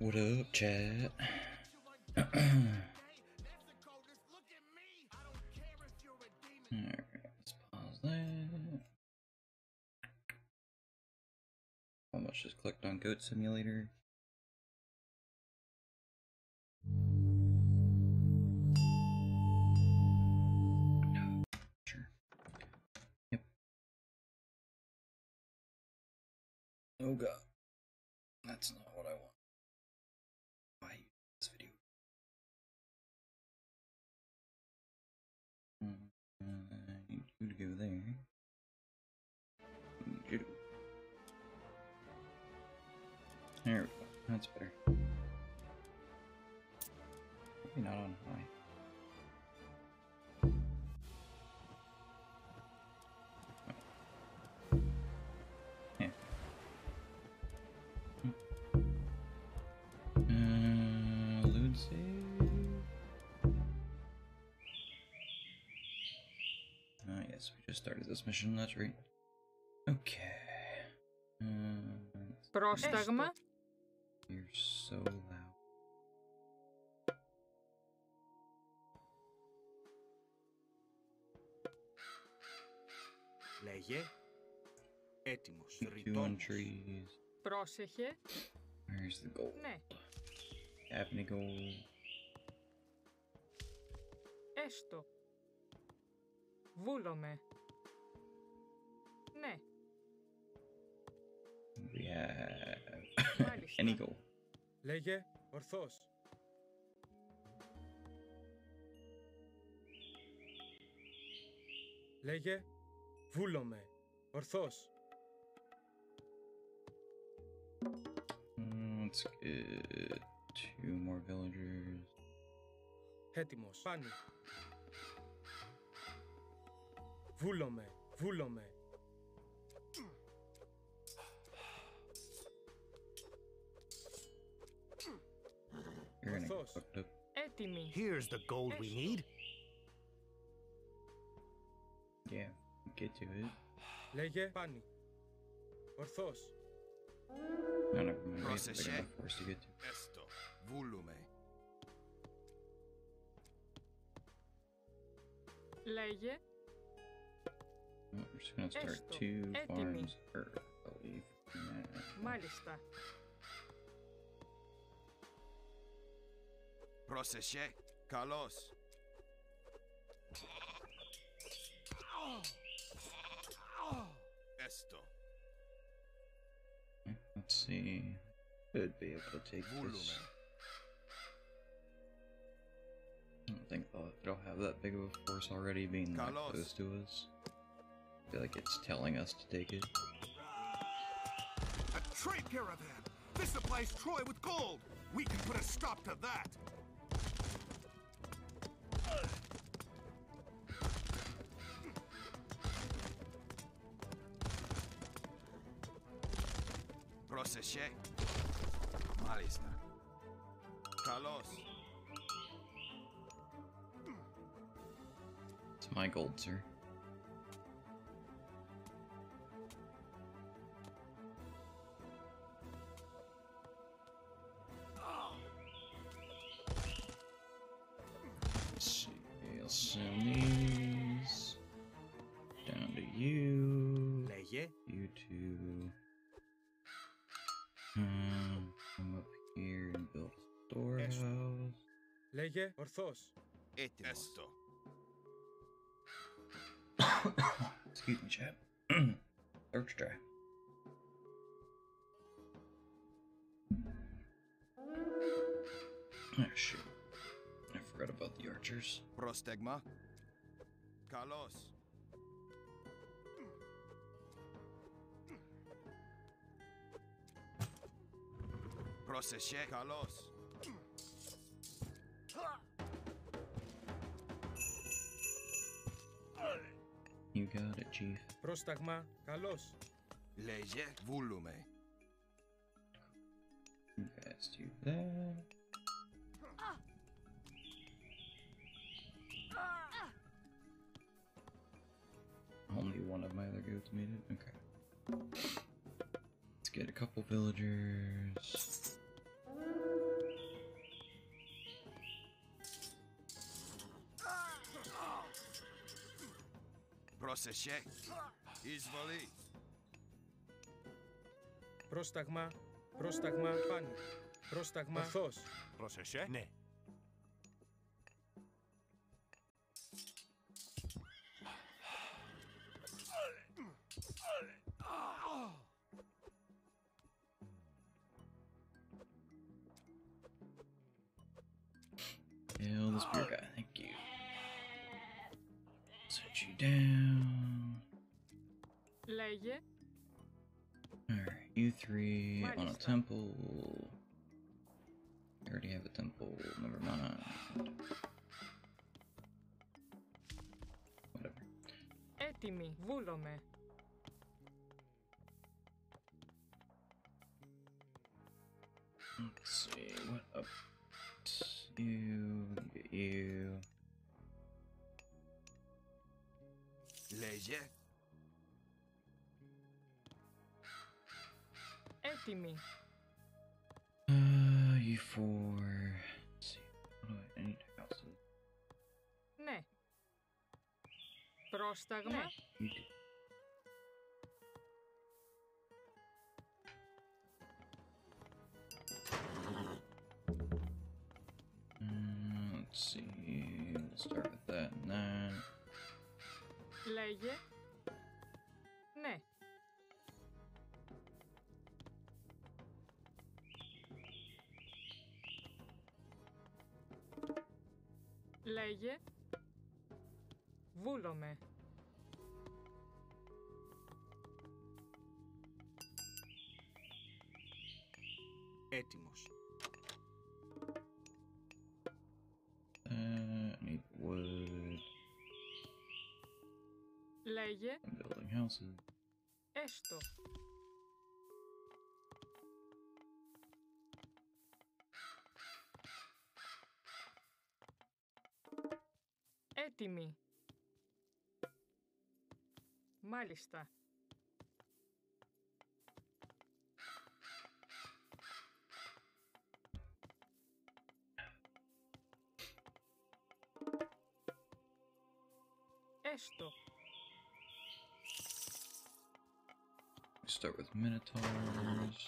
What up, chat? Let's pause that. Almost just clicked on Goat Simulator. Sure. Yep. Oh god. That's not There we go. That's better. Maybe not on high. Yeah. Uh, load save. Ah, yes, we just started this mission, that's right. Okay. Uh, Πρόσταγμα. You're so loud. Λέγε. Έτοιμος. Ριτόνος. Πρόσεχε. Where's the gold? Ναι. Απνή gold. Έστω. Βούλομαι. Ναι. Yeah have Μάλιστα. any gold. Λέγε. Ορθός. Λέγε. Βούλομαι. Ορθός. Mm, Let's get two more villagers. Έτοιμος. Πάνι. Βούλομαι. Βούλομαι. Here's the gold we need. Yeah, get to it. Λέγε. Πάνι. Ορθός. No, never mind. We have a big Process enough force to get to. Έστω. Βούλουμε. Λέγε. Well, we're just gonna start Esto. two Έτοιμη. farms early. Nah. Μάλιστα. Πρόσεχε. Καλώς. Έστω. Let's see. Could be able to take this. Βούλουμε. I don't think they'll, it'll have that big of a force already being that Carlos. close to us. I feel like it's telling us to take it. A trade caravan! This supplies Troy with gold! We can put a stop to that! Πρόσεχε. Μάλιστα. Καλώς. It's my gold, sir. Λέγε. Ορθός. Έτοιμος. Έστω. Excuse me, chat. Search dry. Oh shoot. I forgot about the archers. Πρόστεγμα. Καλώς. Πρόσεχε. Καλώς. You got it, chief. Πρόσταγμα. Καλός. Λέγε. Βούλουμε. You guys do that. Only one of my other goats made it? Okay. Let's get a couple villagers. Πρόσεχε. Εισβολή. Πρόσταγμα. Πρόσταγμα. Πάνι. Πρόσταγμα. Ορθός. Πρόσεχε. Ναι. temple. I already have a temple. Never mind. Whatever. Έτοιμη. Βούλομαι. asking me? Uh, you four Let's see. What do I, I need to go to? Ne. Prostagma? Ne. λέγε Βούλομε. Έτοιμος. Uh. Λέγε. Έστω. Έτοιμη. Μάλιστα. Έστω. We start with minotaurs.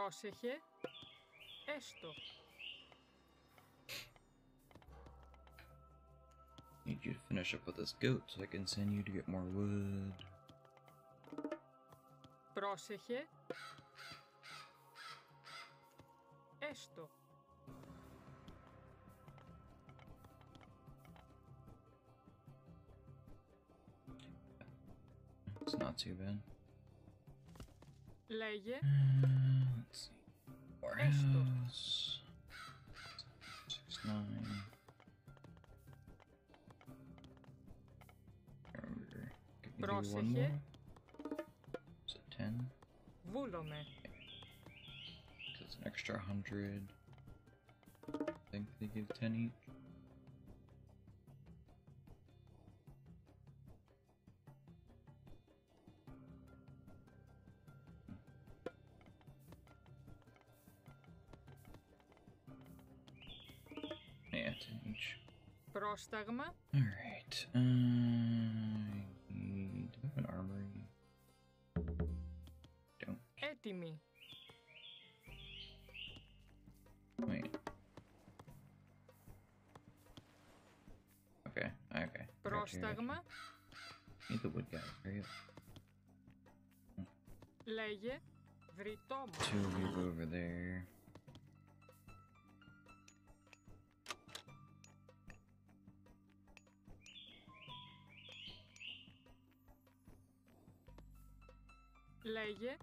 Πρόσεχε. Έστω. Need you to finish up with this goat so I can send you to get more wood. Πρόσεχε. Έστω. It's not too bad. Λέγε. an extra 100. I think they give 10 each. Yeah, 10 each. Alright, uh, do I have an armory? Don't. Πρόσταγμα. Need the wood guys, hurry up. Λέγε. Βρυτόμο. Two of you go over there. Λέγε.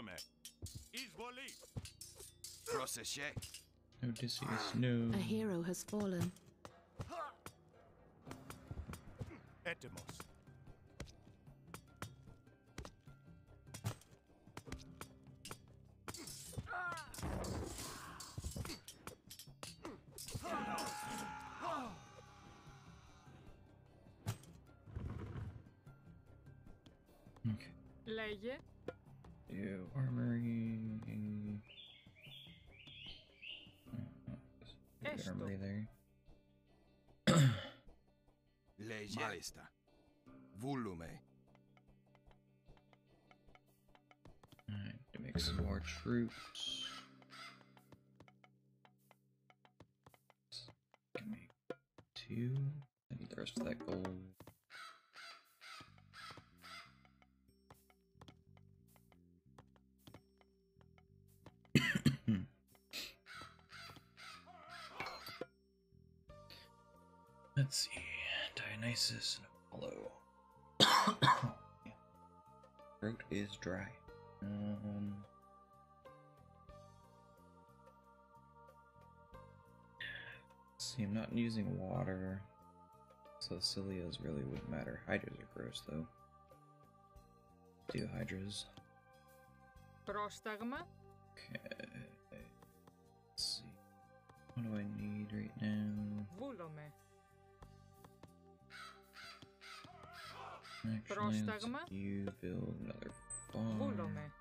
problemy. No no. A hero has fallen. Etymos. Słyszycie? Malista. Alright, make some more troops. Two. I need the rest of that gold. is dry. Um, see, I'm not using water, so Scyllas really wouldn't matter. Hydras are gross, though. Do hydras. Okay. Let's see. What do I need right now? Actually, you build another Βούλομαι.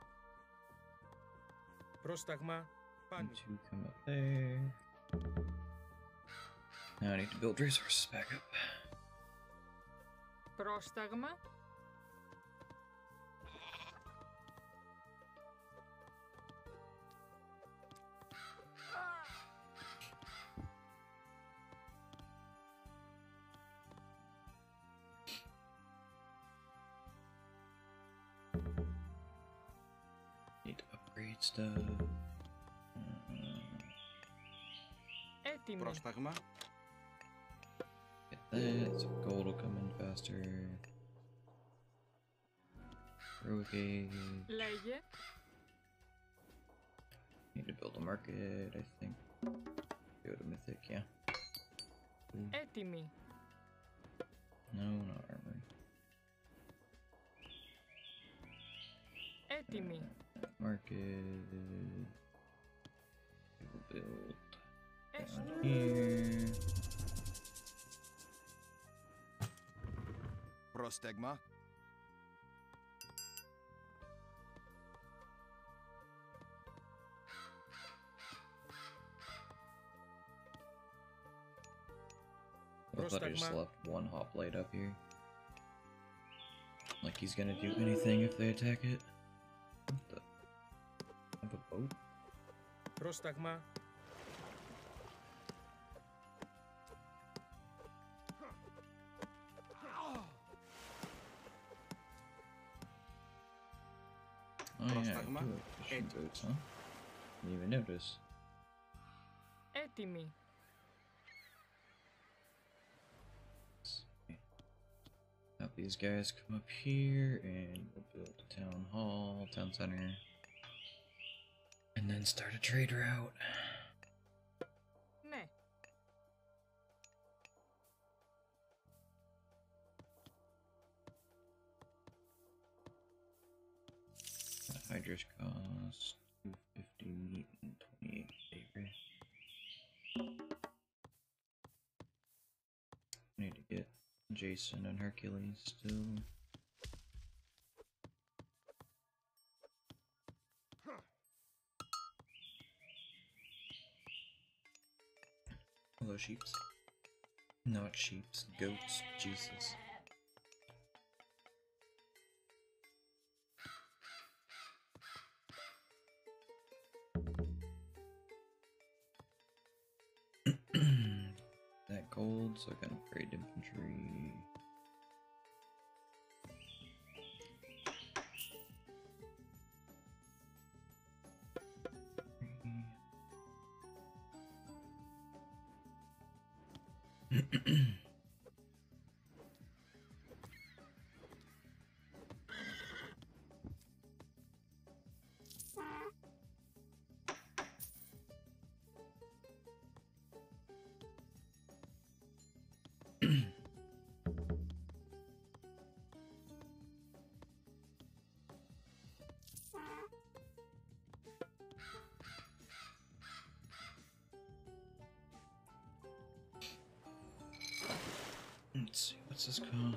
Πρόσταγμα. You Πάνω. two come up there. Now I need to build resources back up. Πρόσταγμα. stuff. Mm, Έτοιμη. Πρόσταγμα. Get that, so gold will come in faster. Rogate. Λέγε. Need to build a market, I think. Go to Mythic, yeah. Έτοιμη. No, not armory. Έτοιμη. market. We will build down here. Prostegma. I thought I just left one hoplite up here. Like he's gonna do anything if they attack it have fishing Eight. boats, huh? Didn't even notice. Έτοιμη. Have these guys come up here and we'll build a town hall, town center. and then start a trade route. Hydras cost 250 and 28 savory. Need to get Jason and Hercules still. Hello, sheeps. Not sheeps, goats. Jesus. that gold, so I can upgrade infantry.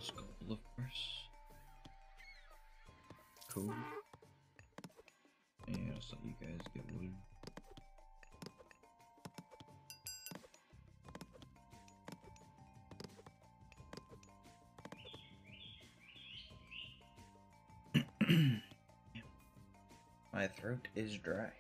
Cost? Gold, of course. Cool. Yeah, I'll just let you guys get wood. My throat is dry.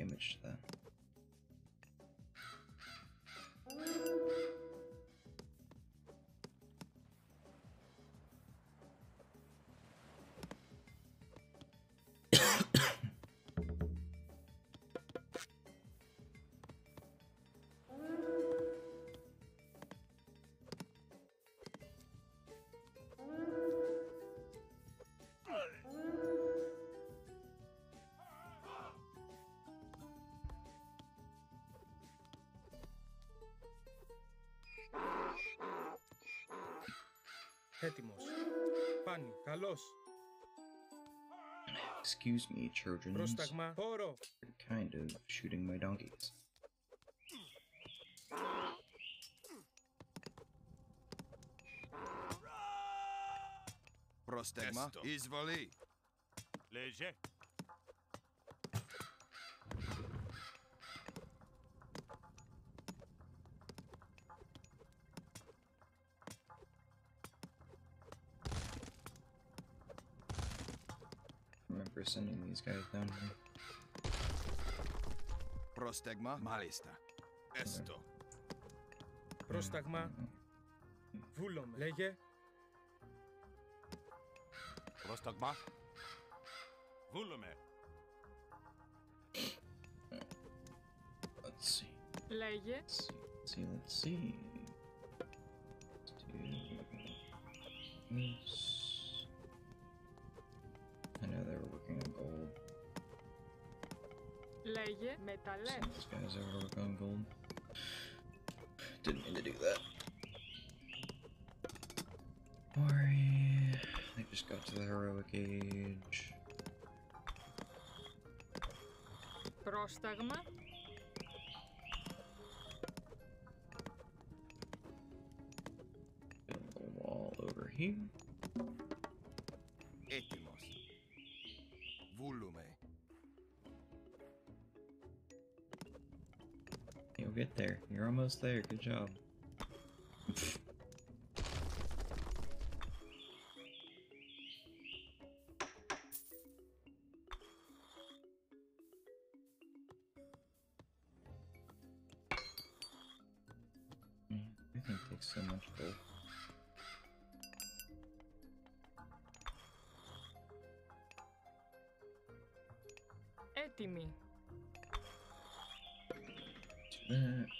Damage to that. Έτοιμος. Πάνι. Καλός. Excuse me, Trojans. Πρόσταγμα. Πόρο. You're kind of shooting my donkeys. Πρόσταγμα. Έστω. Εισβολή. Léger. Down here. Πρόσταγμα. Μάλιστα. Έστω. Πρόσταγμα. Βούλομαι. Λέγε. Πρόσταγμα. Βούλομαι. Let's see. Λέγε. Let's see. Let's see. Let's see. Let's do Guys are work on. Didn't mean to do that. Worry. They just got to the heroic age. Prostagma? almost there. Good job. Mm, so much better. Etimi. Mm.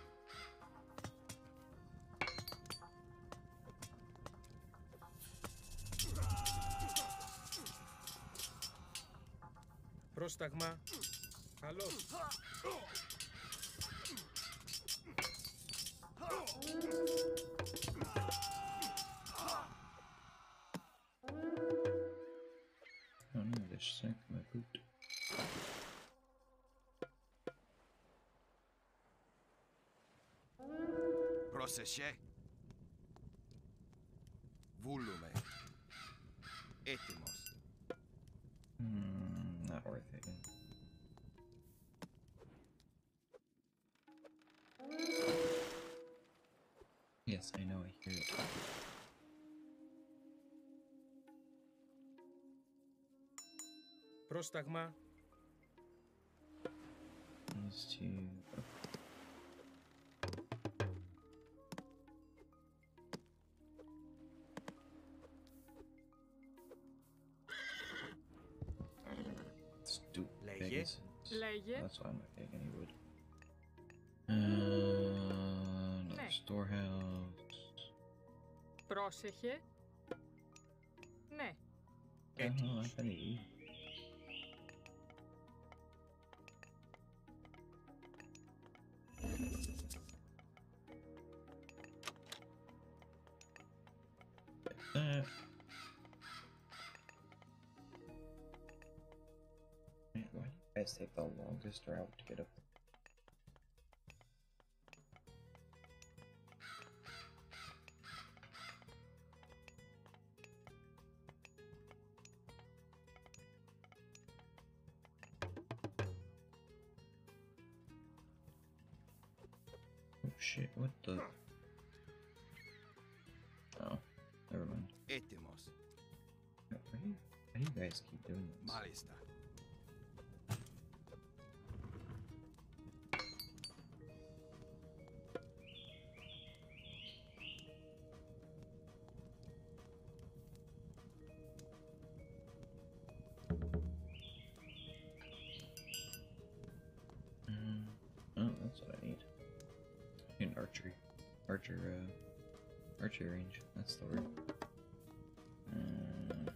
ustach ma. Halo? Another sack, my boot. Proszę się, Yes, I know, I hear it. Πρόσταγμα. these two. Stupid Λέγε. Pegasus. Λέγε. That's why I'm not getting any wood. Πρόσεχε. Ναι. Oh, I can eat. That. Man, Why do you guys take the longest route to get up? Mm, oh, that's what I need. I need archery. Archer, uh, archery range. That's the word. Uh,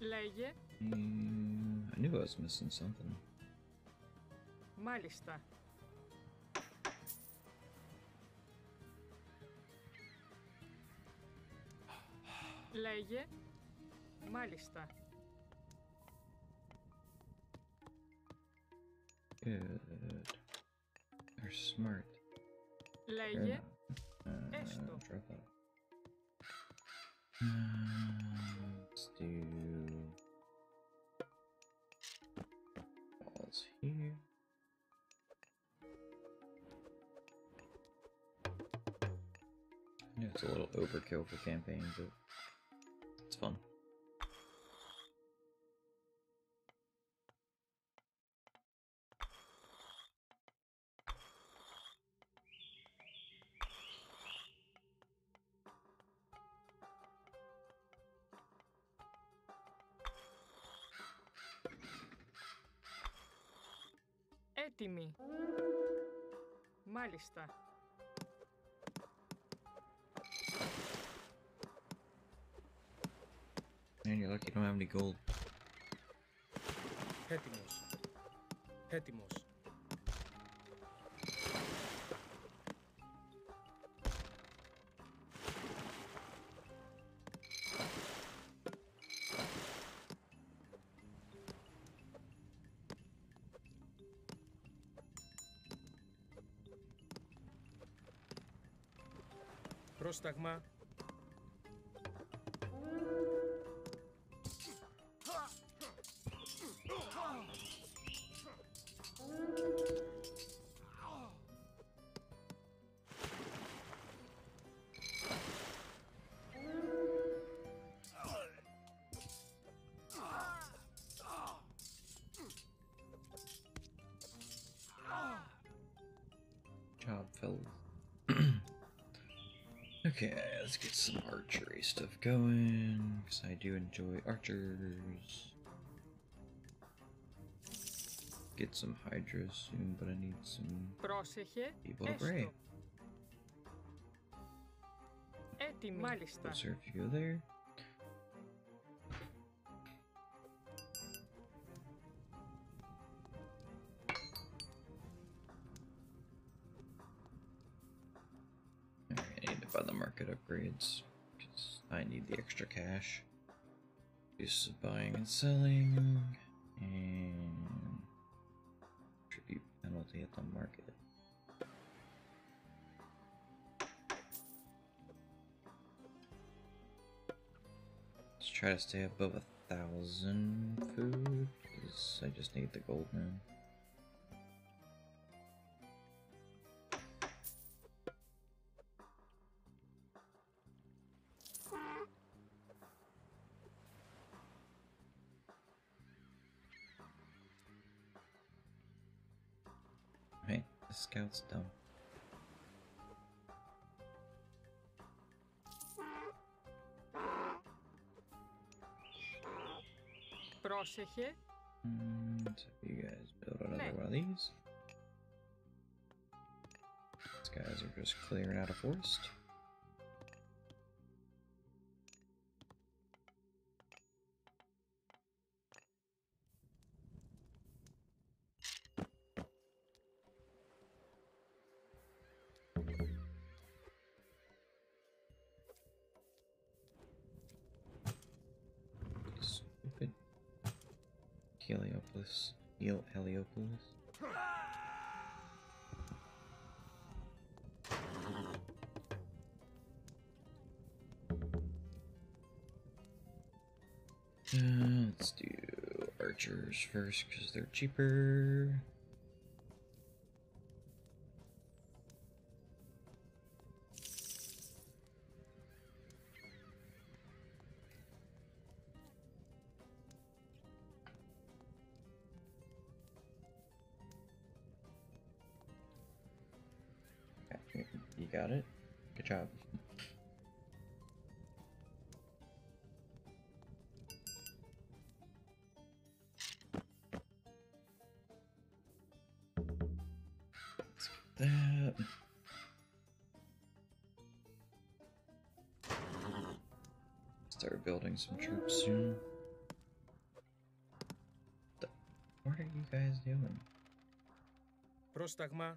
Λέγε. mm, I knew I was missing something. Μάλιστα. Λέγε. Μάλιστα. Good. They're smart. They're Λέγε. not. Uh, Esto. try that. Uh, overkill for campaign, but it's fun. Έτοιμη. Μάλιστα. many gold. Έτοιμος. Έτοιμος. Πρόσταγμα Okay, let's get some archery stuff going, because I do enjoy archers. Get some hydra soon, but I need some people to pray. Those are a few there. Extra cash. Do of buying and selling and tribute penalty at the market. Let's try to stay above a thousand food because I just need the gold now. scout's dumb. Πρόσεχε. Mm, so you guys build another Hey. one of these. These guys are just clearing out a forest. Hel- Heliopolis. Uh, let's do archers first because they're cheaper. some troops soon. The- What are you guys doing? Πρόσταγμα.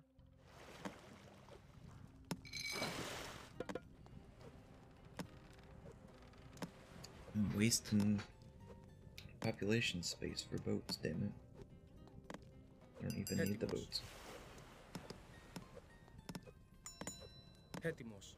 I'm wasting population space for boats, damn it. I don't even need the Έτοιμος. boats. Έτοιμος. Έτοιμος.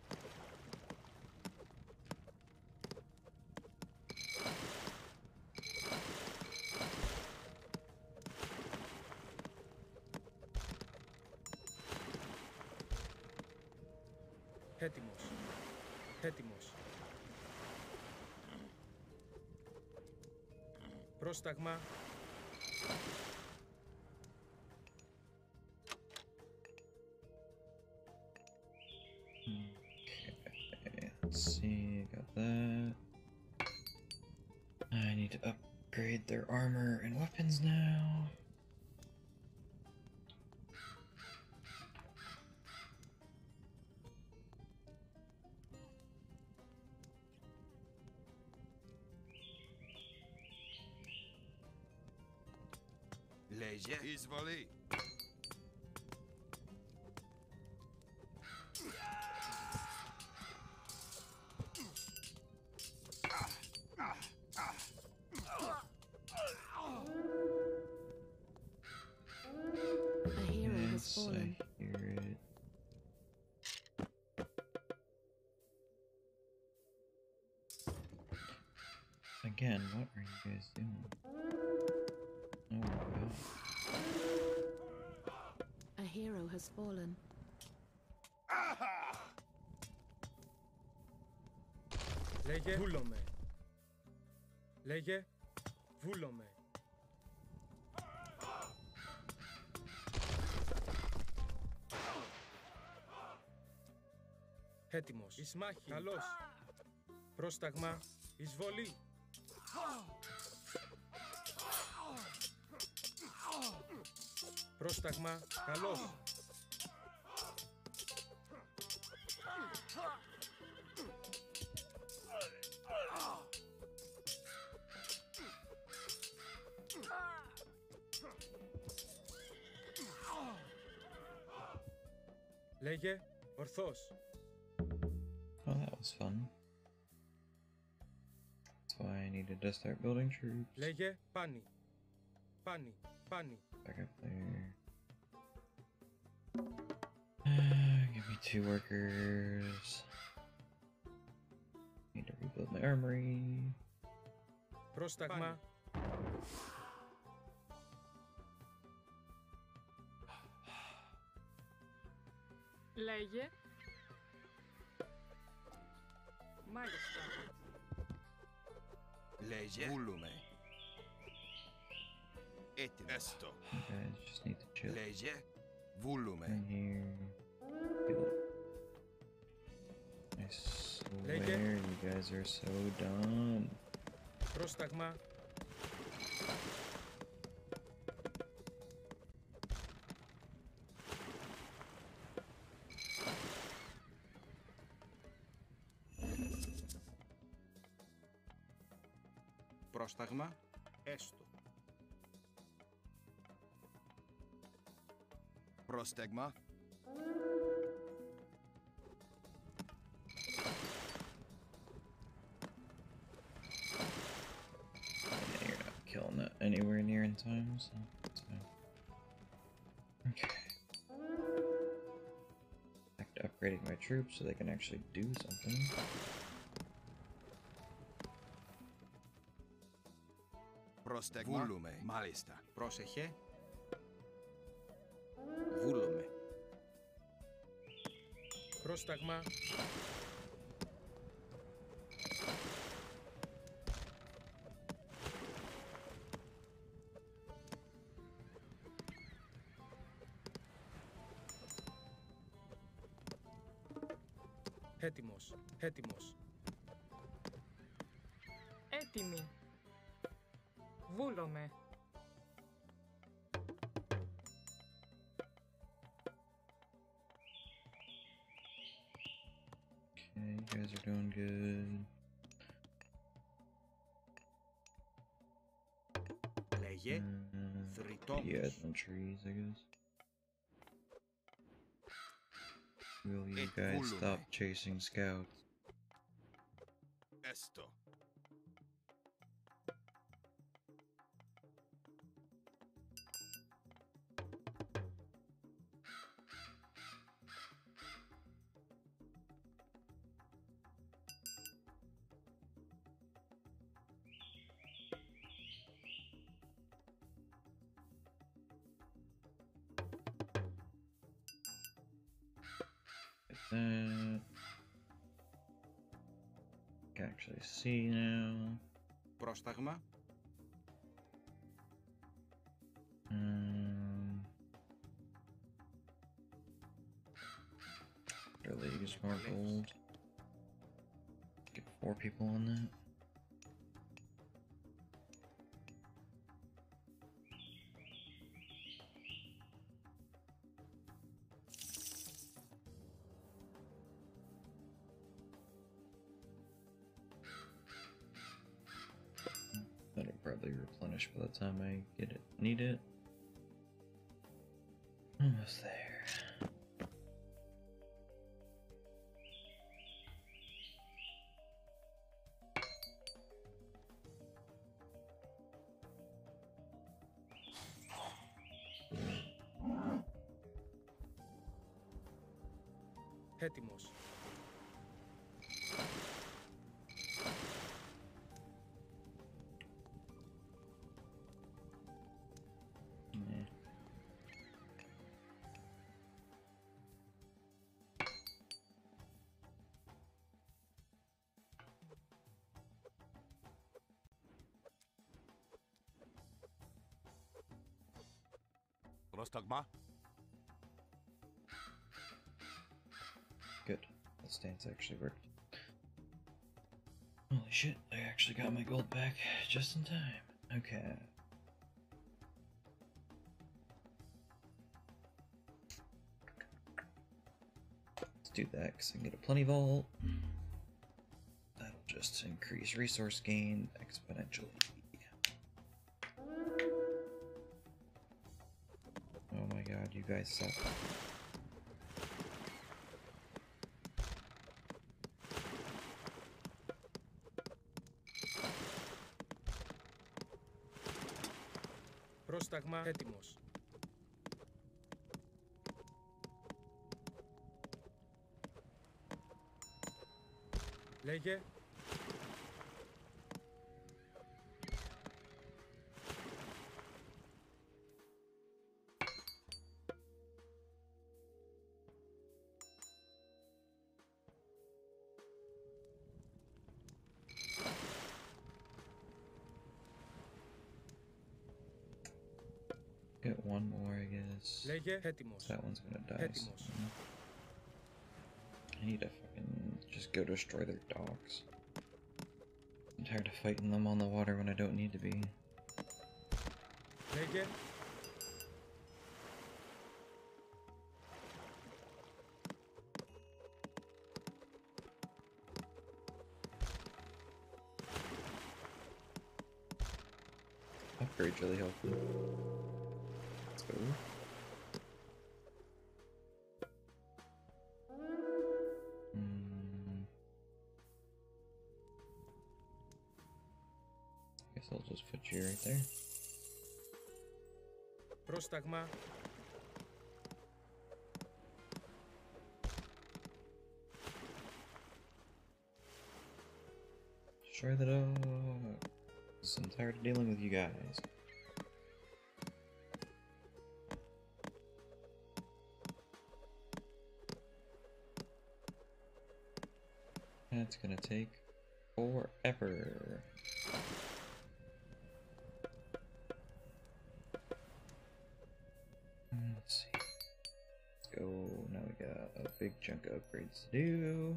કોષ્ટકમાં Jerzy. Izwoli. Has fallen. Λέγε. Βούλομαι. Λέγε. Βούλομαι. Έτοιμος. Εις μάχη. Καλός. Πρόσταγμα. Εισβολή. Πρόσταγμα. Καλός. Λέγε. Ορθός. Oh, that was fun. That's why I needed to start building troops. Λέγε. Πάνι. Πάνι. Πάνι. Back up there. Uh, give me two workers. Need to rebuild my armory. Πρόσταγμα. Λέγε. Μάλιστα. Λέγε. Βούλουμε. Έτοιμο. Έστω. Λέγε. Βούλουμε. I you guys are so done. Πρόσταγμα. Πρόσταγμα. Έστω. Πρόστεγμα. Yeah, you're not killing that anywhere near in time, so that's fine. Okay. Back to upgrading my troops so they can actually do something. Πρόστεγμα. Βούλουμε. Μάλιστα. Πρόσεχε. Βούλομαι. Πρόσταγμα. Έτοιμος. Έτοιμος. Ye, three mm, tomes. Yeah, some trees, I guess. Will you guys stop eh. chasing scouts? Esto. see now. Πρόσταγμα. Um, really use more gold. Get four people on that. replenish by the time I get it. Need it. Almost there. Έτοιμος. Good. That stance actually worked. Holy shit, I actually got my gold back just in time. Okay. Let's do that because I can get a plenty vault. That'll just increase resource gain exponentially. Guys suck. Πρόσταγμα. Έτοιμος. Λέγε. Λέγε έτοιμος. That one's gonna die. Έτοιμος. soon. I need to fucking just go destroy their docks. I'm tired of fighting them on the water when I don't need to be. Λέγε Upgrade's really helpful. Try that uh, out. I'm tired of dealing with you guys. That's gonna take forever. got a big chunk of upgrades to do.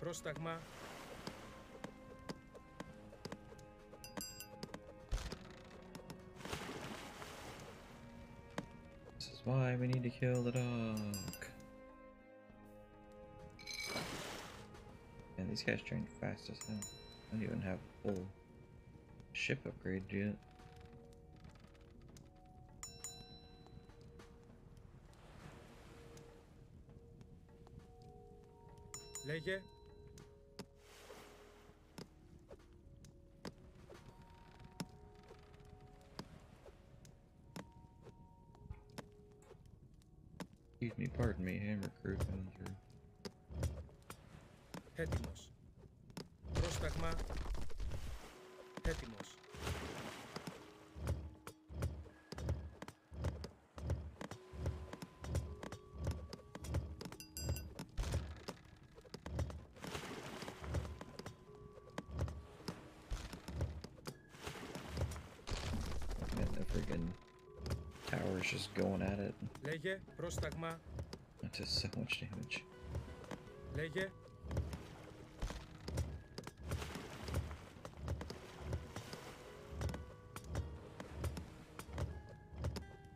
Πρόσταγμα. kill the dog. And these guys train fast as hell. I don't even have a full ship upgrade yet. Λέγε πρόσταγμα. That does so much damage. Λέγε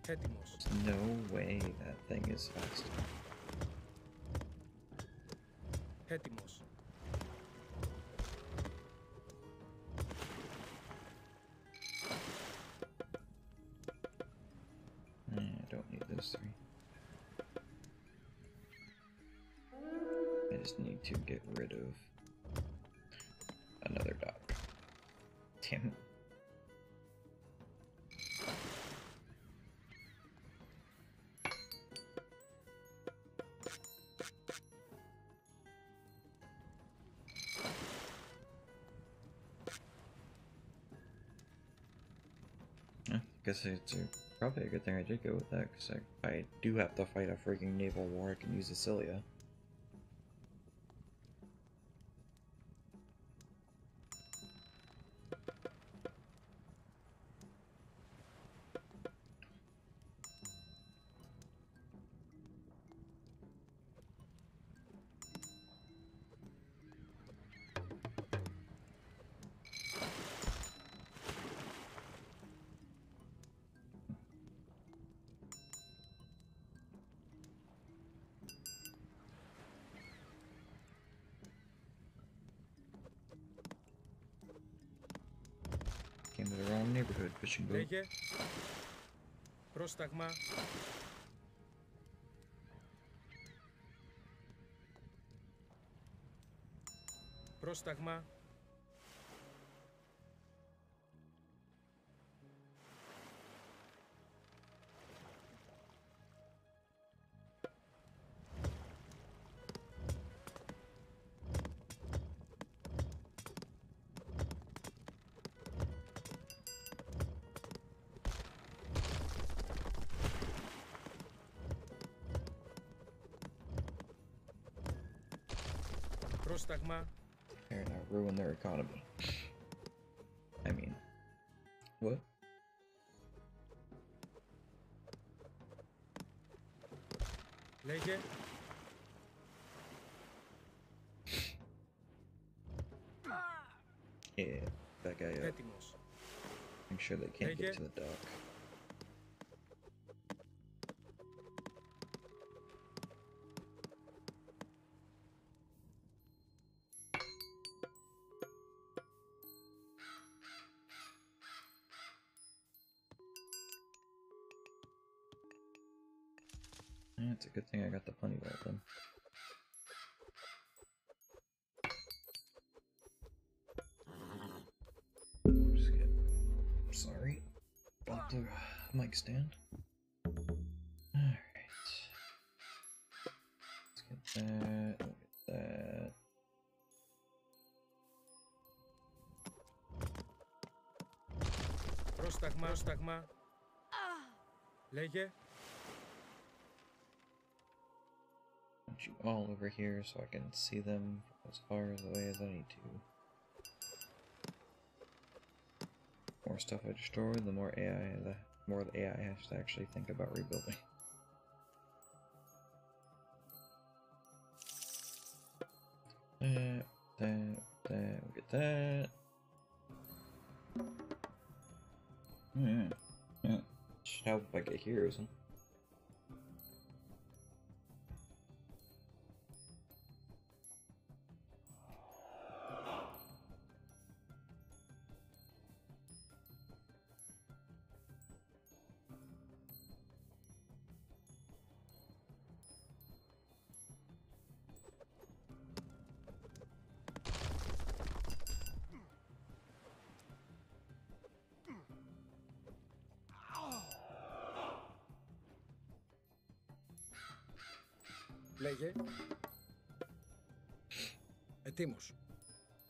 έτοιμος. There's no way that thing is fast. Έτοιμος. Guess it's a, probably a good thing I did go with that, because I, I do have to fight a freaking naval war. I can use a Scylla. Λέγε πρόσταγμα. Πρόσταγμα. Πρόσταγμα. and I ruin their economy. I mean, what? Λέγε. Yeah, that guy up. Έτοιμος. Make sure they can't get Take to it. the dock. stand. Alright. Let's get that. We'll get that. Πρόσταγμα. Πρόσταγμα. Λέγε. Put you all over here so I can see them as far away as I need to. More stuff I destroy, the more AI, the more the AI has to actually think about rebuilding. That, that, that, we'll get that. Oh, yeah, yeah. Should help if I get heroes. Huh? Λέγε. Ετοίμος.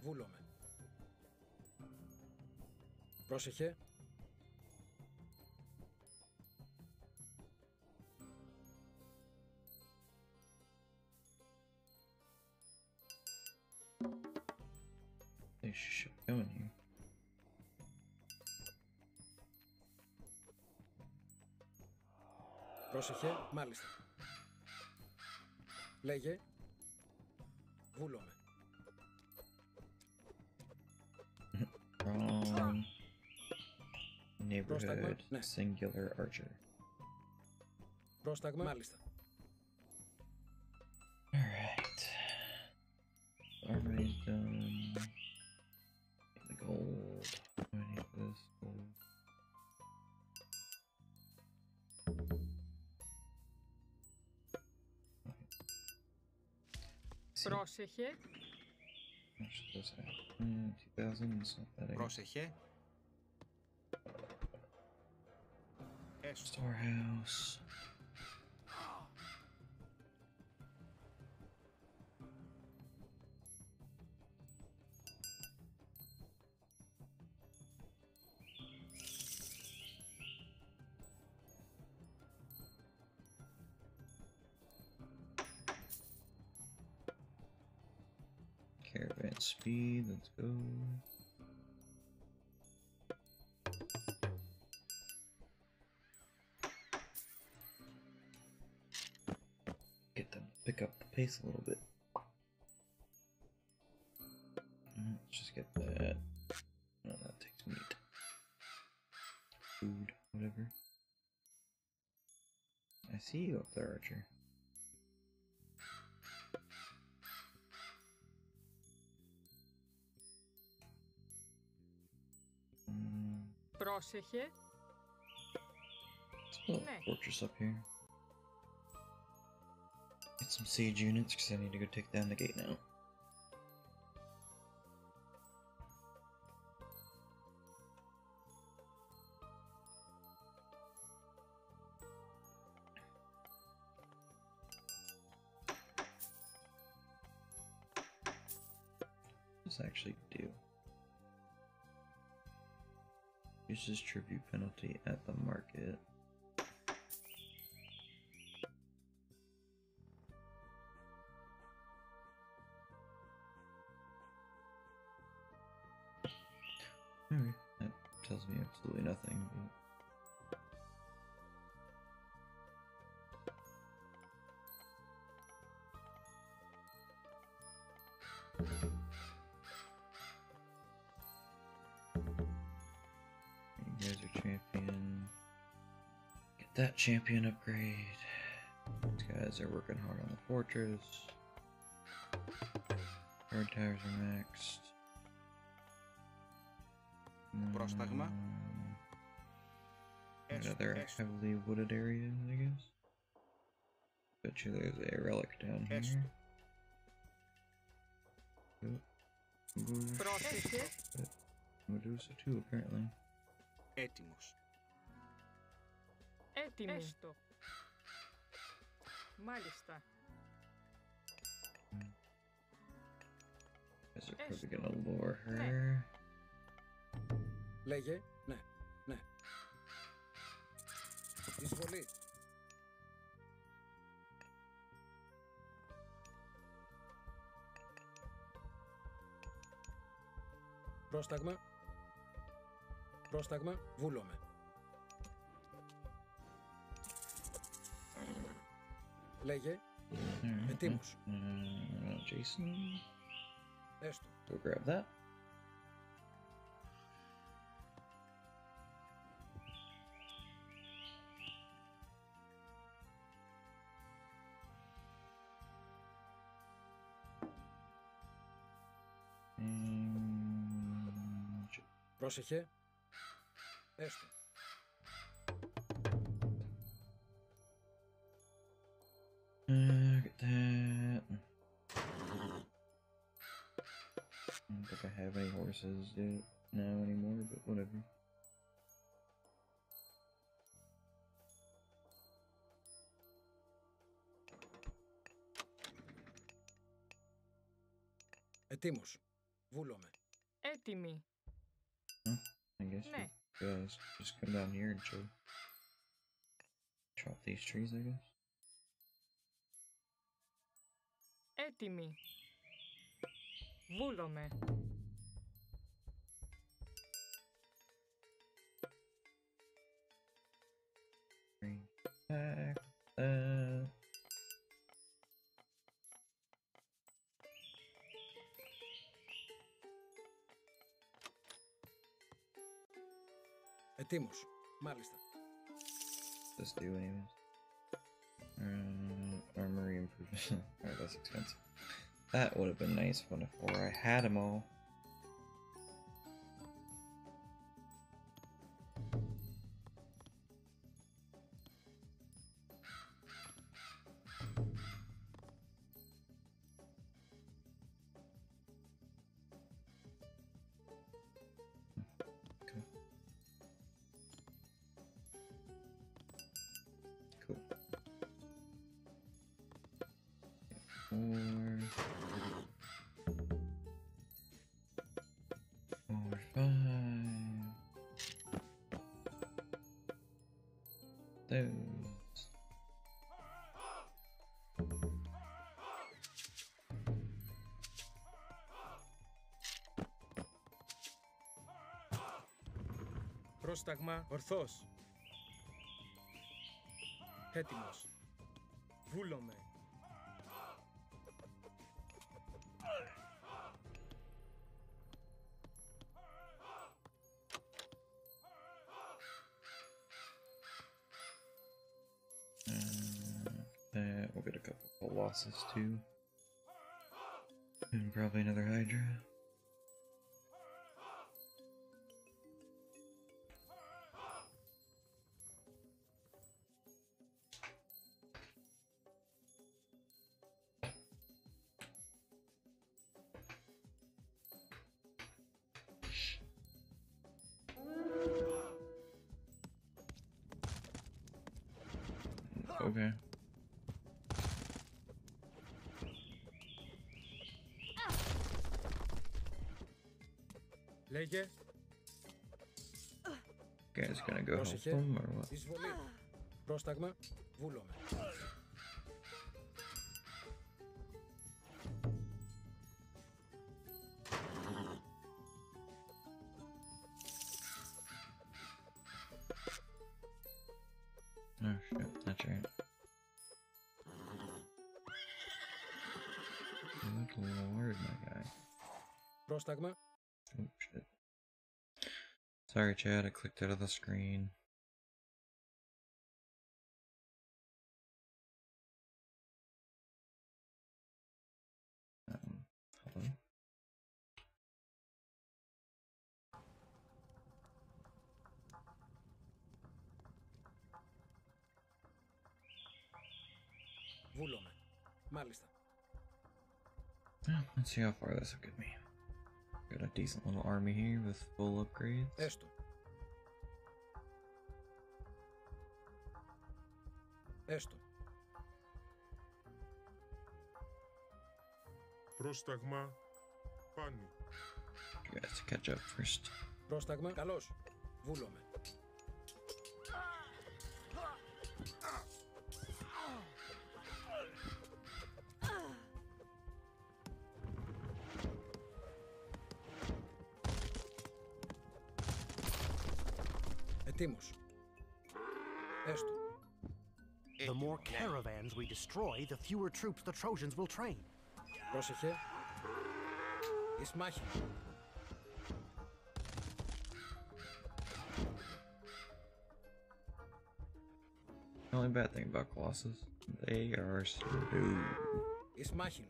Βούλομαι. Πρόσεχε. Πρόσεχε, μάλιστα. Λέγε. Βούλομαι. Wrong neighborhood. ναι. Singular archer. Πρόσταγμα. Μάλιστα. bad. Πρόσεχε. Έστω. Storehouse. pace a little bit. Mm, Let's just get that. Oh, that takes meat. Food, whatever. I see you up there, Archer. Mm, Πρόσεχε. let's put a Nice. fortress up here. Some siege units because I need to go take down the gate now. This actually do? Uses tribute penalty at the market. absolutely nothing. But... You guys are champion. Get that champion upgrade. These guys are working hard on the fortress. Guard towers are maxed. Πρόσταγμα. Mm, Έστω, Another έστω. heavily wooded area, I guess. Bet you there's a relic down Έστω. here. Yep. Boosh. Πρόσεχε. Medusa too, apparently. Έτοιμος. Έτοιμη. Έστω. Μάλιστα. Guys are probably Έστω. gonna lure Ναι. her. Λέγε. Εισβολή. Πρόσταγμα. Πρόσταγμα. Βούλομαι. Λέγε. Alright, Ετοίμος. Uh, Jason, Έστω. go grab that. And Πρόσεχε. Έστω. Uh, get that. I don't think I have any horses yet now anymore, but whatever. Ετοίμος. Βούλομαι. Έτοιμη. I guess Ναι. you guys just come down here and chill. Chop these trees, I guess. Έτοιμη. Βούλομαι. Bring Ετοίμος. Μάλιστα. This do anyways. Uh, armory improvement. Alright, that's expensive. That would have been nice when before I had them all. Those. Πρόσταγμα. Ορθός. Έτοιμος. Βούλομαι. Colossus too. And probably another Hydra. Gonna go help Πρόσεχε. them or what? Εισβολή. Πρόσταγμα. Βούλομαι. Sorry, Chad, I clicked out of the screen. Um, hello? Βούλομαι. Μάλιστα. Yeah, let's see how far this will get me. Got a decent little army here with full upgrades. Esto. Esto. Prostagma. Pani. You guys to catch up first. Prostagma. Kalos. Vulome. Ετοίμος. Έστω. The more caravans we destroy, the fewer troops the Trojans will train. Πρόσεχε. Εις μάχη. The only bad thing about Colossus, they are slow. Εις μάχη.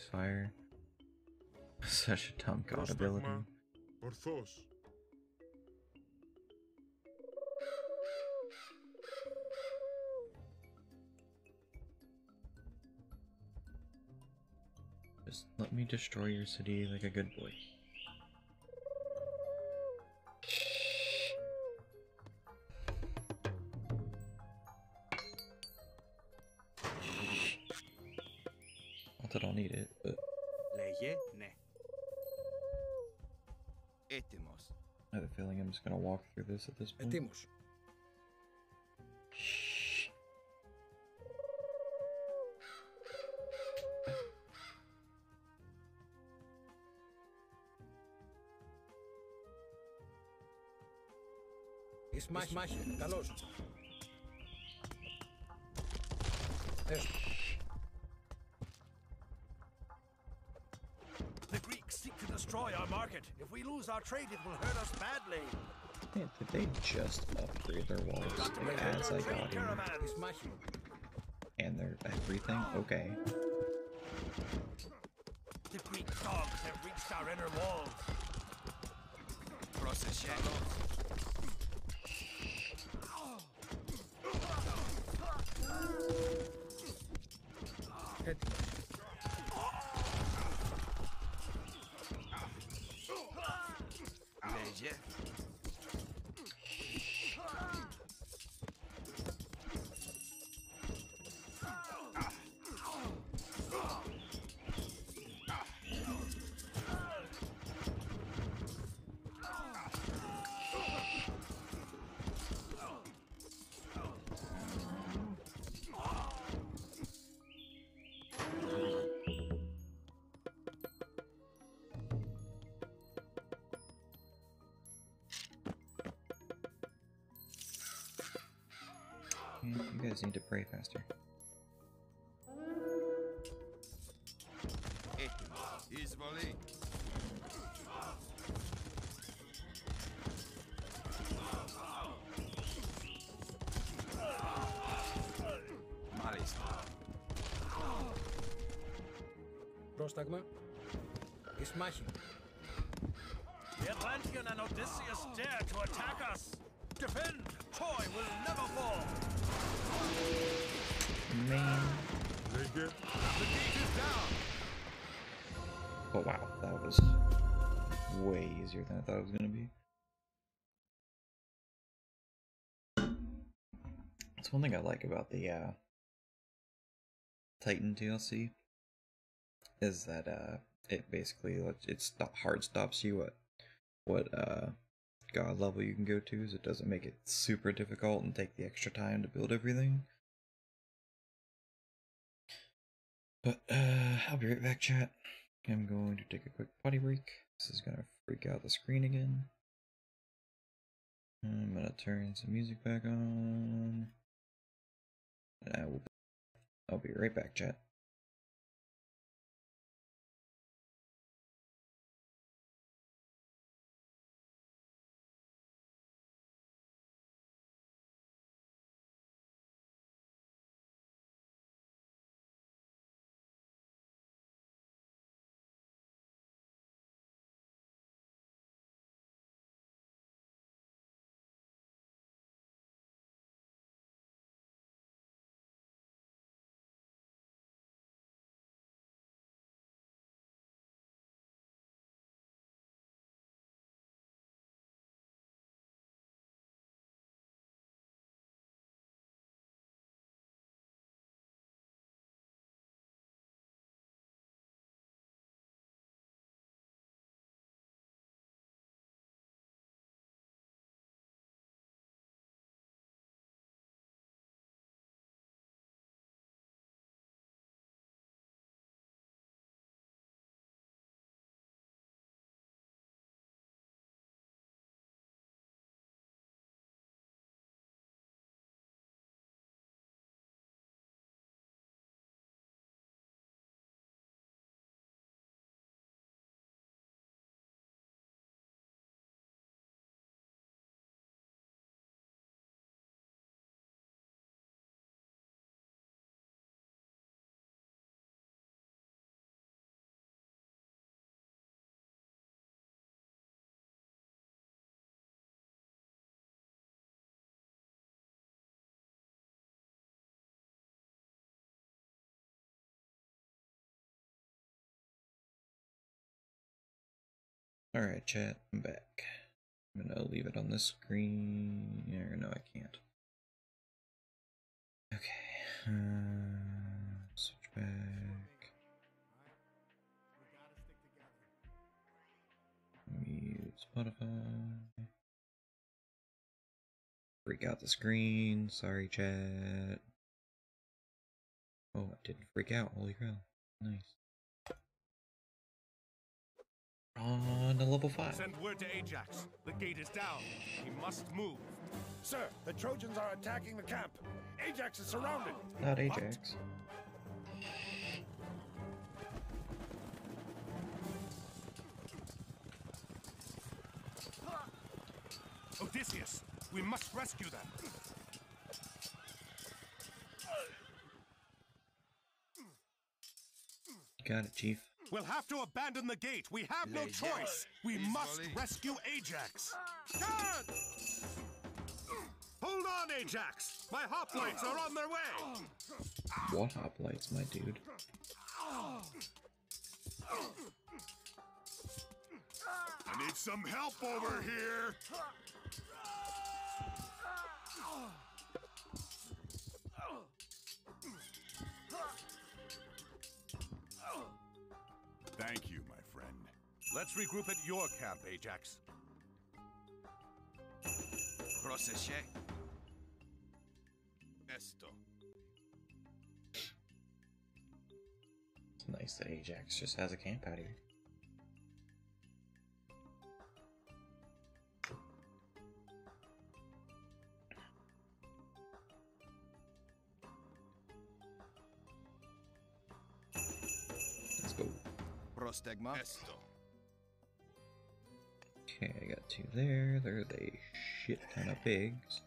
Ice Fire. Such a dumb god ability. Orthos. Just let me destroy your city like a good boy. just gonna walk through this at this point. Ετοίμος. Εις μάχη. μάχη. Καλώς. Έστω. If we lose our trade, it will hurt us badly. Yeah, did they just upgrade their walls as I got here? And their everything? Okay. The Greek dogs have reached our inner walls. Process guys need to pray faster. Έτοιμος. Εισβολή. Μάλιστα. Πρόσταγμα. Εις μάχη. The Atlantean and Odysseus dare to attack us. Defend! Troy will never fall. Oh wow, that was way easier than I thought it was gonna be. That's one thing I like about the uh, Titan DLC is that uh, it basically it hard stops you at what uh, god level you can go to, so it doesn't make it super difficult and take the extra time to build everything. But uh, I'll be right back, chat. I'm going to take a quick potty break. This is gonna freak out the screen again. I'm gonna turn some music back on. And I will. I'll be right back, chat. Alright, chat, I'm back. I'm gonna leave it on this screen. No, I can't. Okay. Uh, switch back. Mute Spotify. Freak out the screen. Sorry, chat. Oh, it didn't freak out. Holy cow. Nice. On uh, the level 5. Send word to Ajax. The gate is down. He must move. Sir, the Trojans are attacking the camp. Ajax is surrounded. Not Ajax. Odysseus, we must rescue them. Got it, Chief. We'll have to abandon the gate. We have no choice. We must rescue Ajax. Guard! Hold on, Ajax. My hoplites are on their way. What hoplites, my dude? I need some help over here. Thank you, my friend. Let's regroup at your camp, Ajax. Procesce. Esto. It's nice that Ajax just has a camp out here. Prostegma. Esto. Okay, I got two there. There's a shit ton of pigs.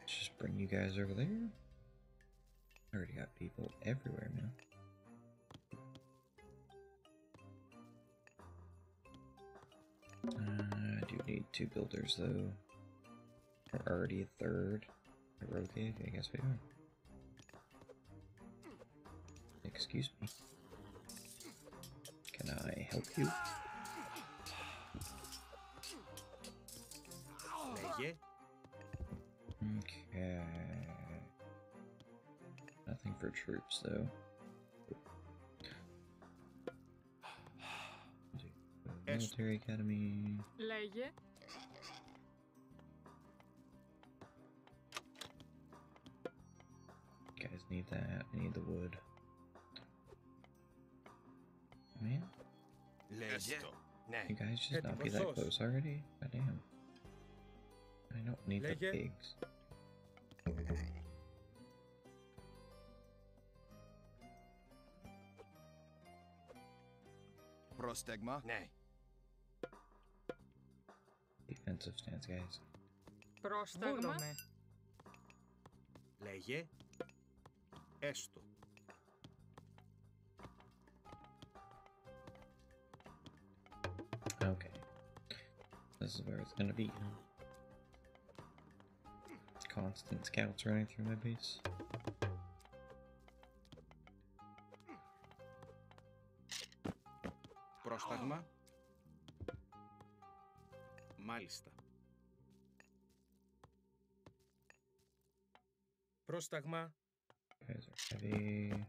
Let's just bring you guys over there. I Already got people everywhere now. Uh, I do need two builders though. We're already a third. We're okay, I guess we are. Excuse me. Can I help you? Λέγε. Okay. Nothing for troops though. Military Academy. Λέγε. Guys need that. I need the wood. Λέγε. Ναι. You guys just not be Έτοιμος that σως. close already? God damn. I don't need the Λέγε. pigs. Πρόστεγμα. Ναι. Defensive stance, guys. Πρόσταγμα. Βούλομαι. Λέγε. Έστω. This is where it's gonna be. huh? Constant scouts running through my base. Πρόσταγμα. Μάλιστα. Πρόσταγμα. You guys are heavy.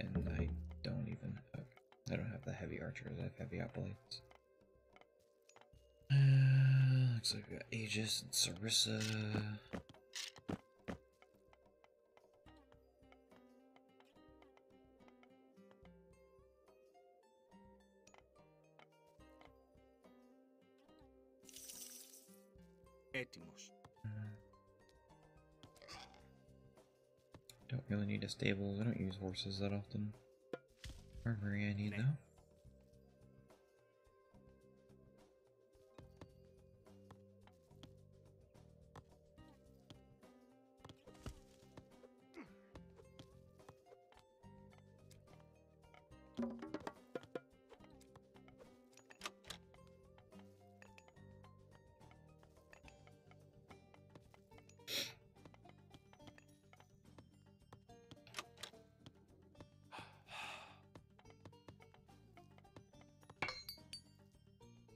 And I don't even have, I don't have the heavy archers, I have heavy hoplites. Uh, looks like we got Aegis and Sarissa. Έτοιμος. Don't really need a stables. I don't use horses that often. Armory I need Nah. though.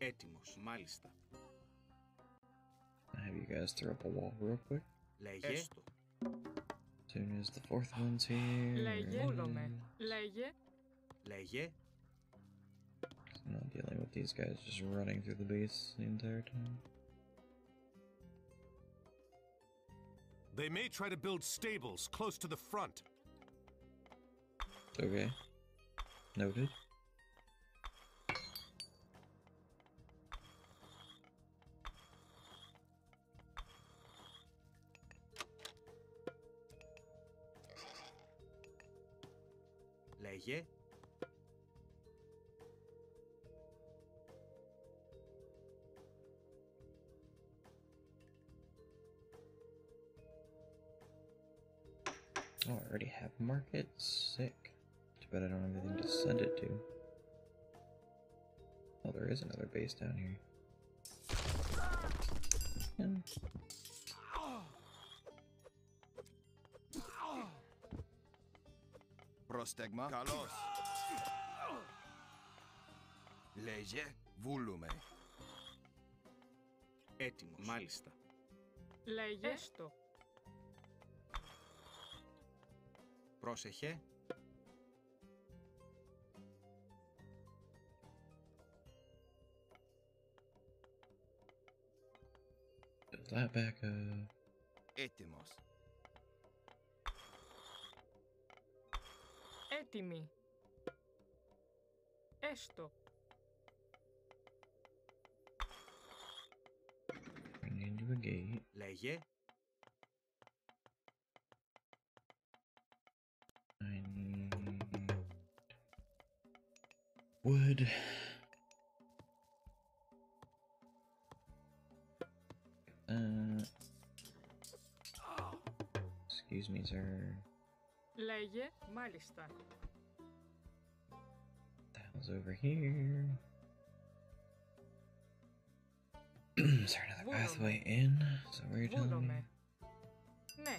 Έτοιμος. Μάλιστα. I'll have you guys throw up a wall real quick. Λέγε. Έστω. As soon as the fourth one's here. Λέγε. Βούλομαι. Λέγε. Λέγε. I'm not dealing with these guys just running through the base the entire time. They may try to build stables close to the front. Okay. Noted. Λέγε. Oh, I already have market. Sick. Too bad I don't have anything to send it to. Oh, there is another base down here. Πρόστεγμα. Καλώς. Λέγε. Βούλουμε. Έτοιμος. Μάλιστα. Λέγε. Έστω. Πρόσεχε. build that back up. Έτοιμος. Έτοιμη. Έστω. Bring it into a gate. Λέγε. I need wood. Uh, excuse me, sir. Λέγε. Μάλιστα. the hell's over here? Is there another Βούλομαι. pathway in? Is that what you're telling me? Βούλομαι. Ναι.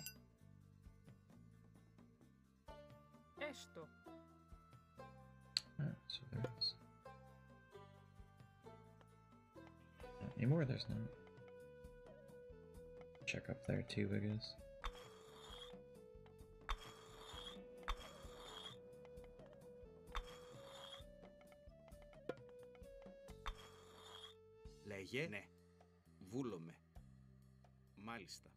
Έστω. Ah, so there is. Not anymore, there's not. Check up there too, I guess. Λέγε. Ναι. Βούλομαι. Μάλιστα.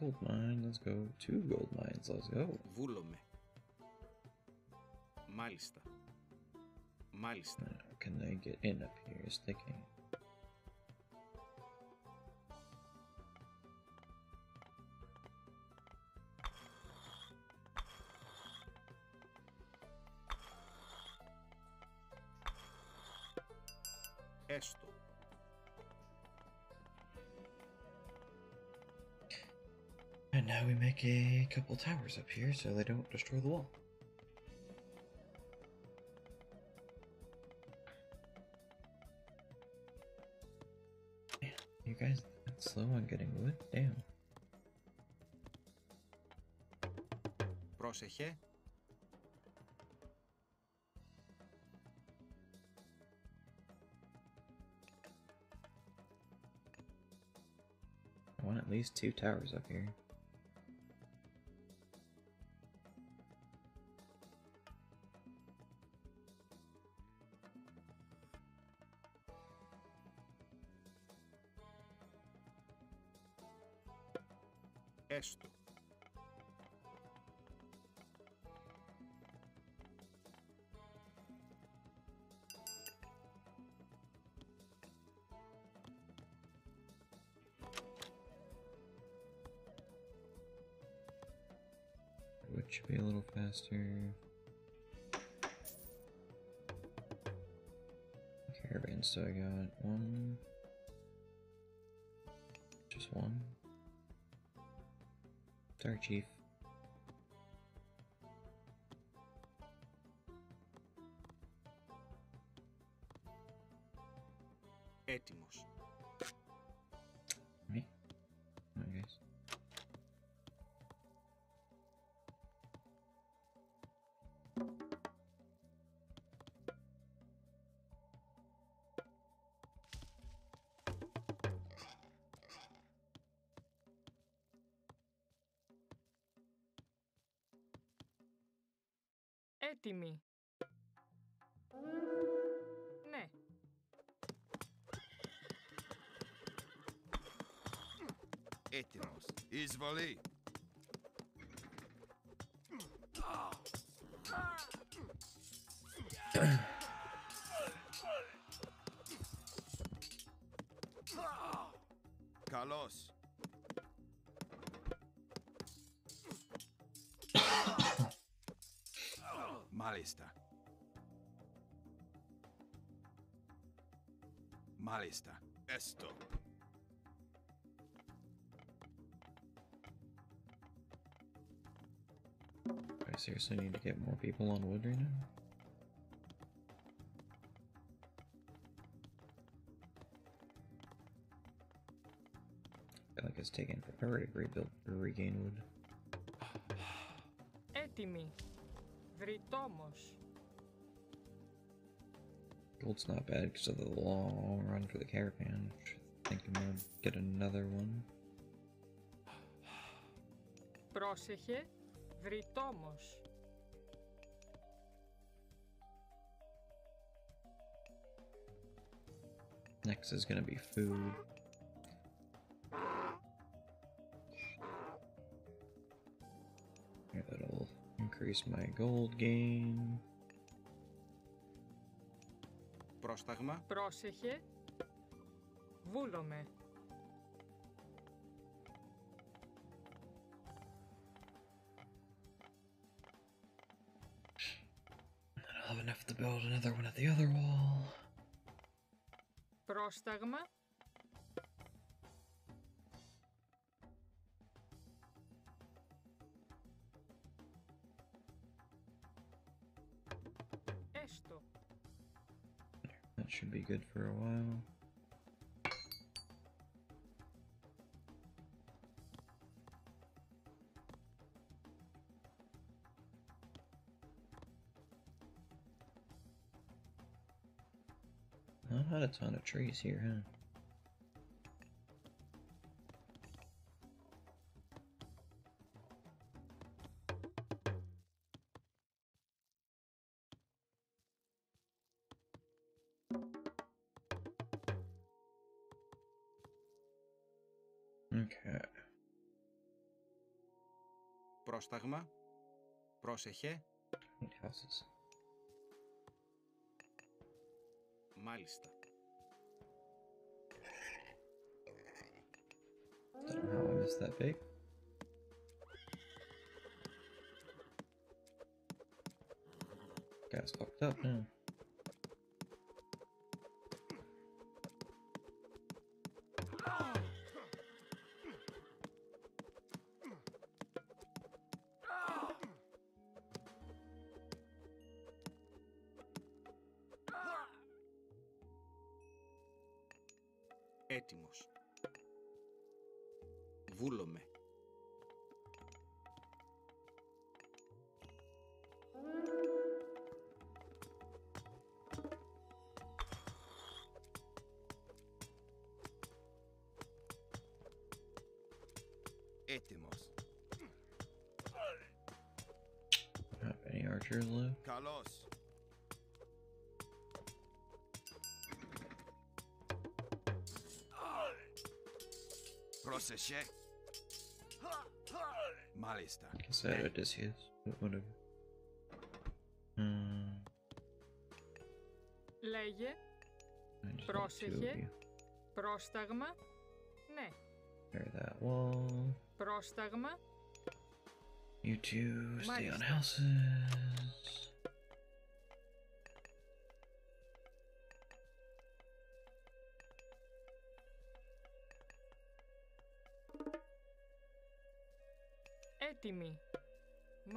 gold mine. Let's go. Two gold mines. Let's go. Βούλομαι. Μάλιστα. Μάλιστα. Now, can I get in up here? Is thinking. Έστω. And now we make a couple towers up here so they don't destroy the wall. Man, you guys that slow on getting wood? Damn. Πρόσεχε. least two towers up here. Faster. Caravans, so I got one. Just one. Sorry, Chief. Carlos. Mal está. Mal está. Esto. seriously need to get more people on wood right now. I feel like it's taking forever to rebuild or regain wood. Έτοιμοι. Βρυτόμος. Gold's not bad because of the long run for the caravan. I think I'm gonna get another one. Πρόσεχε. Βρυτόμος. Next is gonna be food. Yeah, that'll increase my gold gain. Πρόσταγμα. Πρόσεχε. Βούλομαι. to build another one at the other wall. Πρόσταγμα. Έστω. That should be good for a while. ton of trees here, huh? Okay. Πρόσταγμα. Πρόσεχε. Need houses. Μάλιστα. Don't know how I missed that big. Guy's fucked up now. left? Καλώς. Πρόσεχε. Μάλιστα. Guess I had Odysseus, but whatever. Hmm. Λέγε, I just want two of Πρόσεχε. you. πρόσταγμα. Ναι. Clear that wall. Πρόσταγμα. You two stay on Μάλιστα. houses.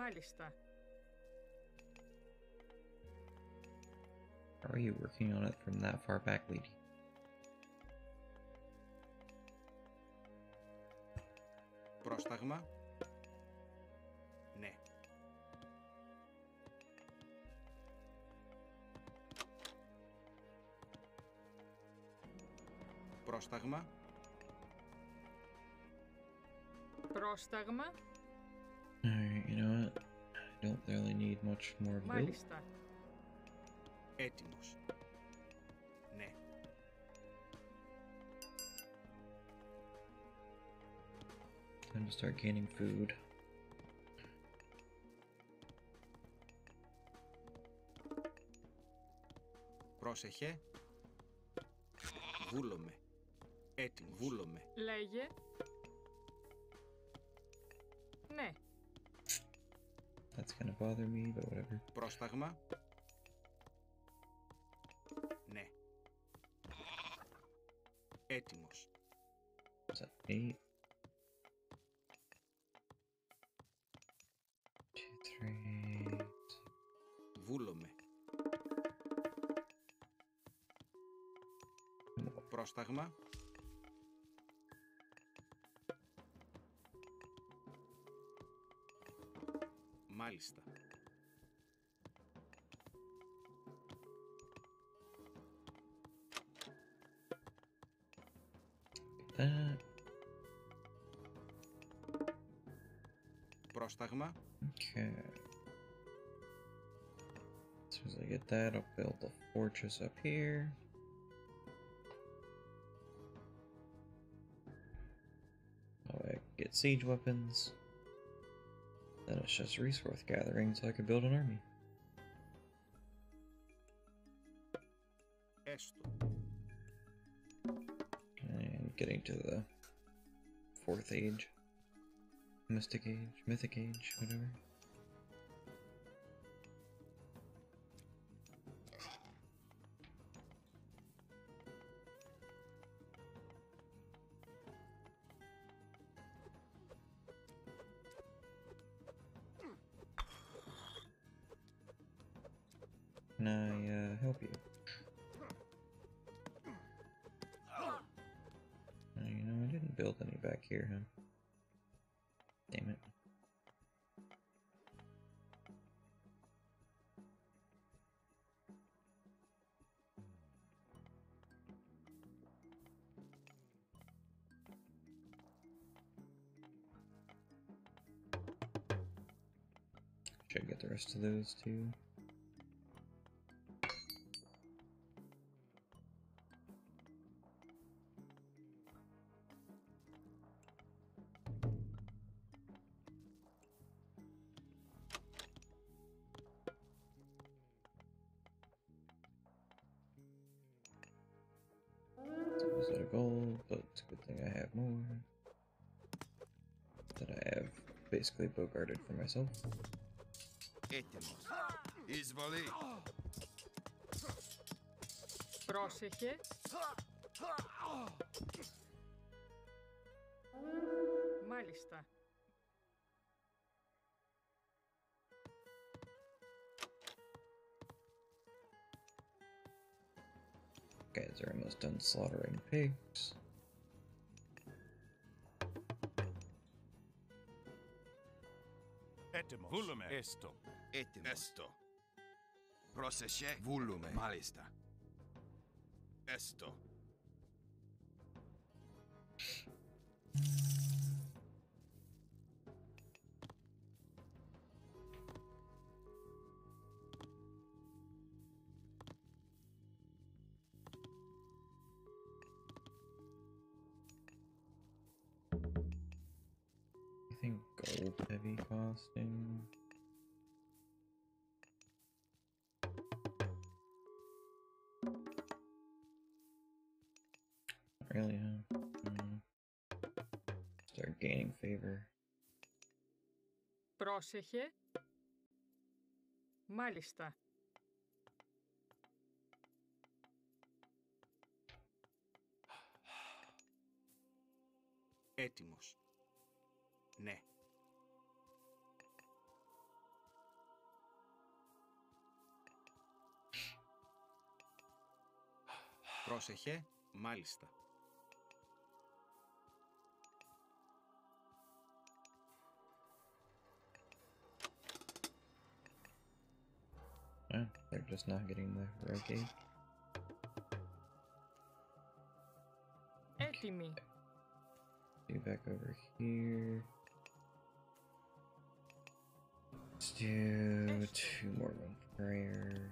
Μάλιστα. How are you working on it from that far back, lady? Πρόσταγμα. Ναι. Πρόσταγμα. Πρόσταγμα. Alright, don't really need much more built. Μάλιστα. Έτοιμος. Ναι. Time to start gaining food. Πρόσεχε. Βούλομαι. Έτοιμος. Βούλομαι. Λέγε. That's gonna bother me, but whatever. Πρόσταγμα. Ναι. Έτοιμος. Is that eight? Two, three. Βούλομαι. Πρόσταγμα. Μάλιστα. That. Πρόσταγμα. Okay. As soon as I get that, I'll build a fortress up here. Oh, I get siege weapons. It's just resource gathering so I could build an army. And getting to the fourth age. Mystic age, mythic age, whatever. attached to those two. goal, oh, but good thing I have more that I have basically bogarted for myself. Έτοιμος. Εισβολή. Πρόσεχε. Μάλιστα. Guys are almost done slaughtering pigs. Έτοιμος. Βούλουμε. Esto. Proste şey. Volume. Malista. Esto. Πρόσεχε. Μάλιστα. Έτοιμος. Ναι. Πρόσεχε, μάλιστα. just not getting the rare game. Empty me. Do back over here. Let's do two more room prayer.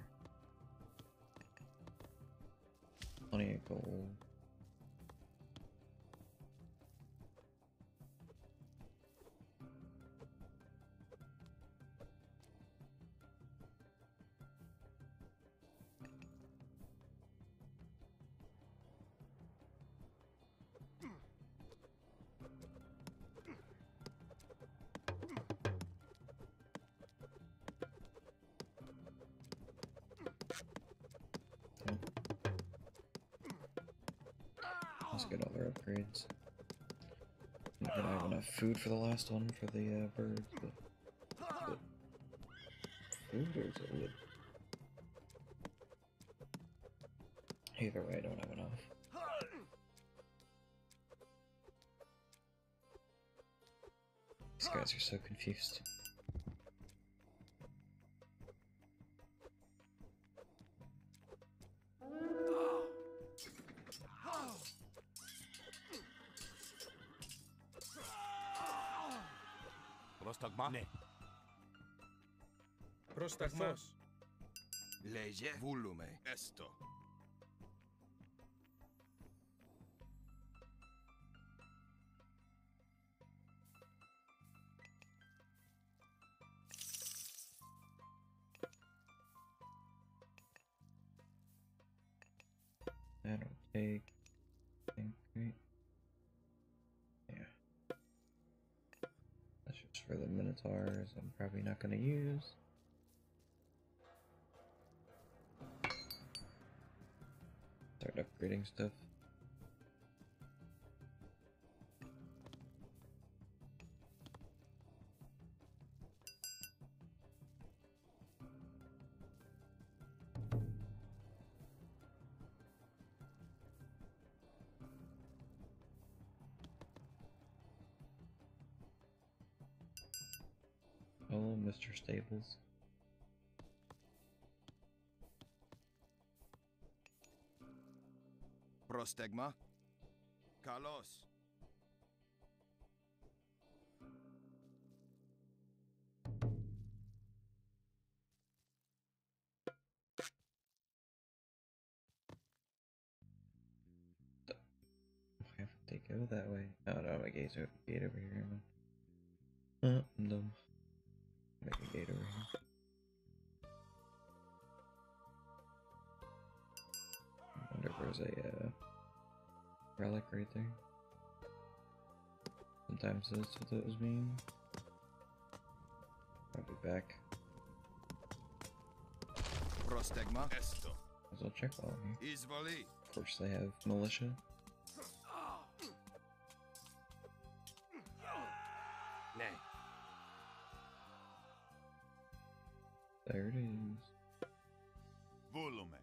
Plenty of gold. Enough food for the last one for the uh, birds, but, but food or is it wood? Either way, I don't have enough. These guys are so confused. For the Minotaurs. I'm probably not going to use. Start upgrading stuff. tables. Prostegma? Carlos? I have to go that way. Oh no, my gate's gate over here. Oh, I'm dumb. relic right there. Sometimes that's what those mean. be back. Prostegma. Esto. As well check all of here. Izvali. Of course they have militia. Nay. There it is. Volume.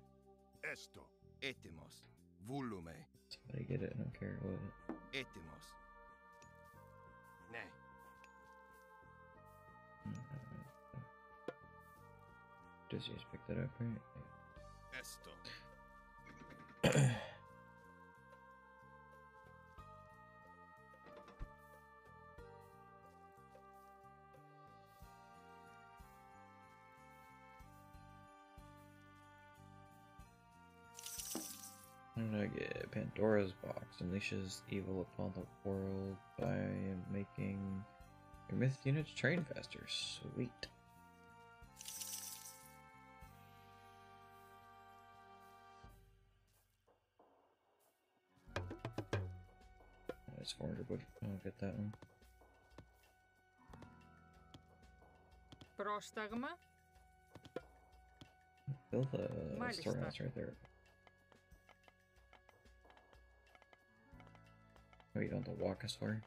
Esto. Etimos. Volume. I get it. I don't care what. Etemos. Nay. Does he just pick that up, right? Esto. Pandora's box? Unleashes evil upon the world by making your myth units train faster. Sweet. That's 400 wood. I'll get that one. Πρόσταγμα. Build a Μάλιστα. storehouse right there. No, you don't have to walk us far.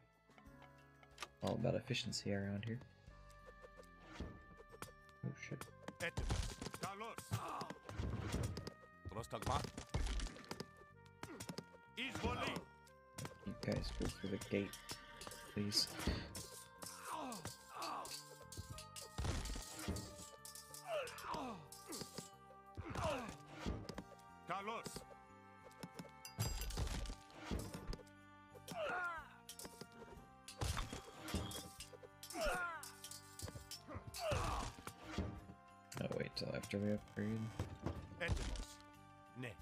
All about efficiency around here. Oh shit. You guys go through the gate, please. Carlos! upgrade. Έτοιμος. Ναι.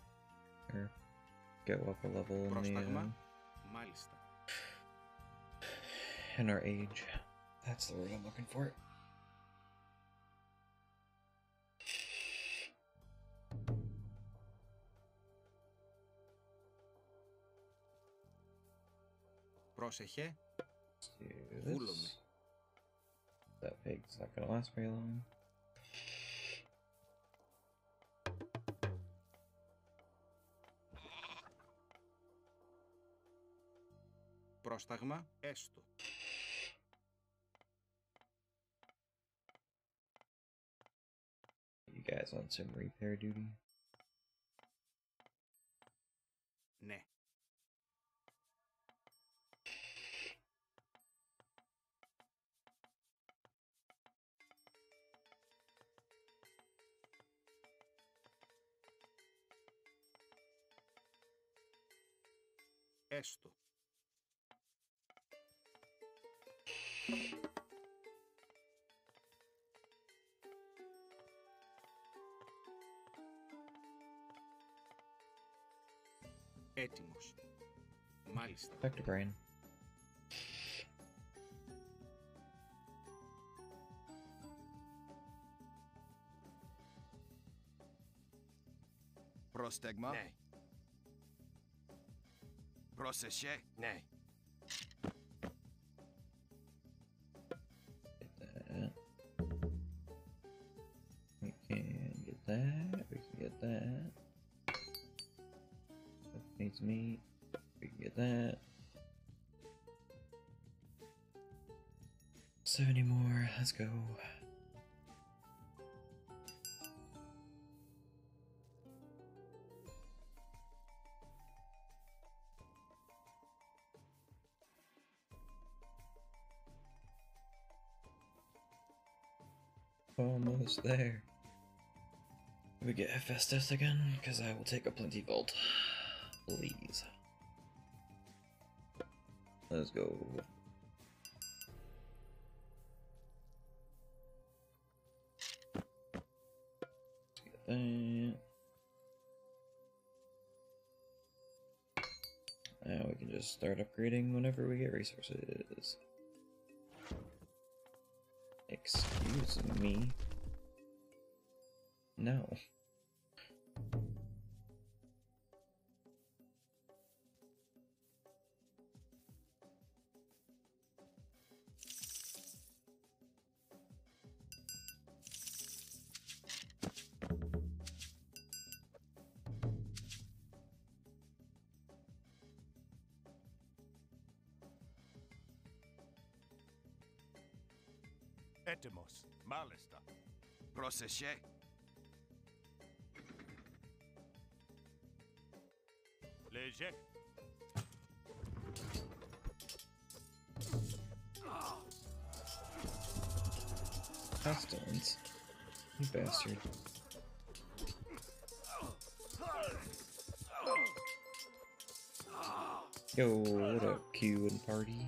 Or go up a level in the Πρόσταγμα. uh, Μάλιστα. in our age. That's the word I'm looking for. Πρόσεχε. Let's do Βούλομαι. this. That pig's not gonna last very long. Πρόσταγμα. Έστω. You guys on some repair duty? Ναι. Έστω. Έτοιμος. Μάλιστα. Back to brain. Πρόστεγμα. Ναι. Πρόσεχε. Ναι. Can get that. 70 more. Let's go. Almost there. We get Hephaestus again, because I will take a plenty vault. Please. Let's go. Get that. Now we can just start upgrading whenever we get resources. Excuse me. No. Alistair. Proceshe. Leje. You bastard. Yo, what up, Q and party?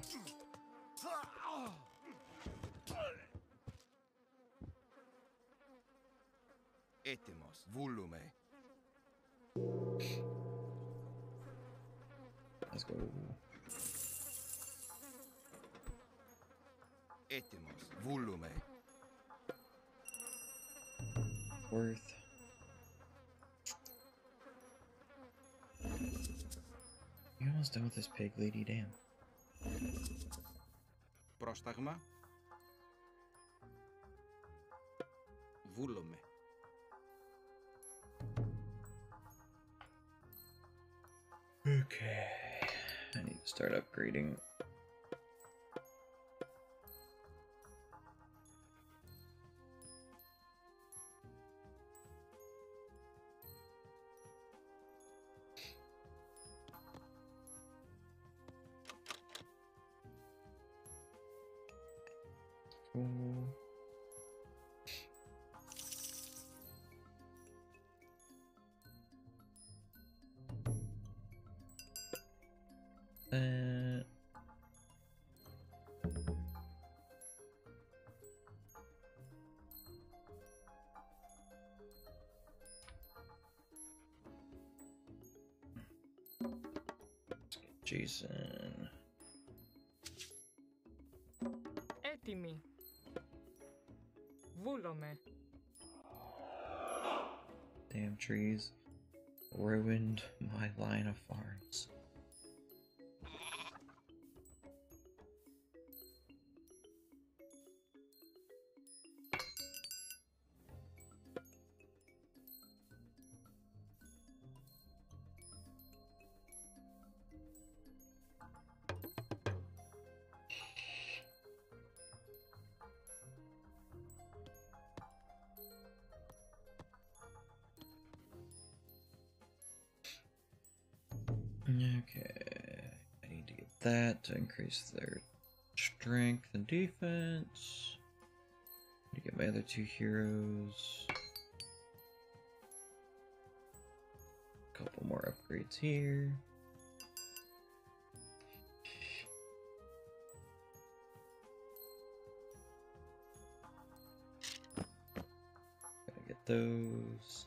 pig lady, damn. Πρόσταγμα. Βούλομαι. Okay. I need to start upgrading. get Jason. Έτοιμοι. Βούλομαι. Damn trees ruined my line of farms. Increase their strength and defense. To get my other two heroes. Couple more upgrades here. Gotta get those.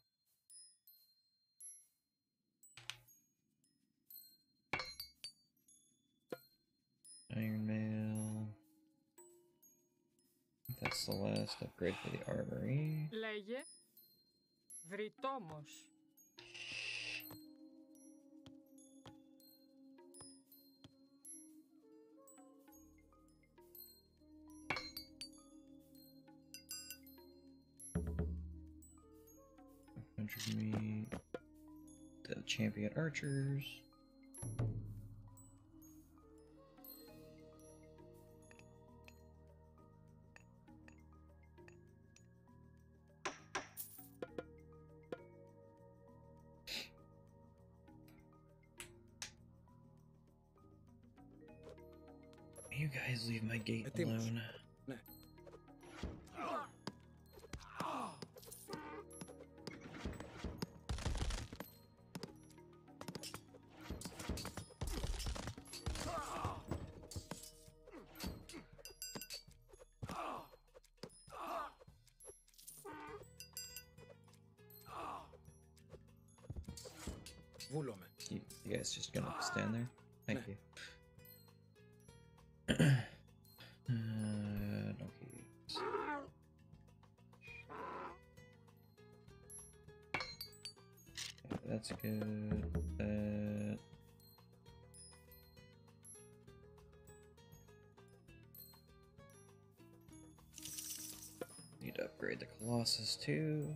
That's the last upgrade for the armory. Λέγε. Βρυτόμος. Hundred meat. The champion archers. Leave my good. Need to upgrade the Colossus too.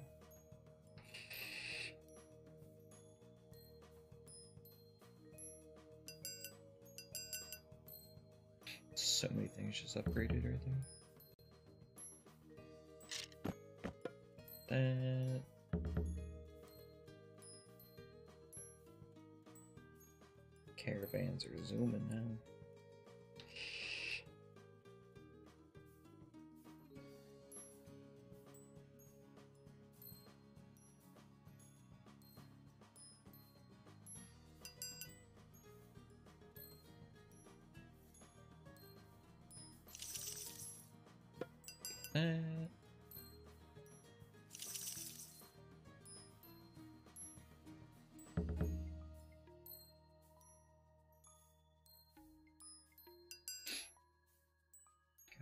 That.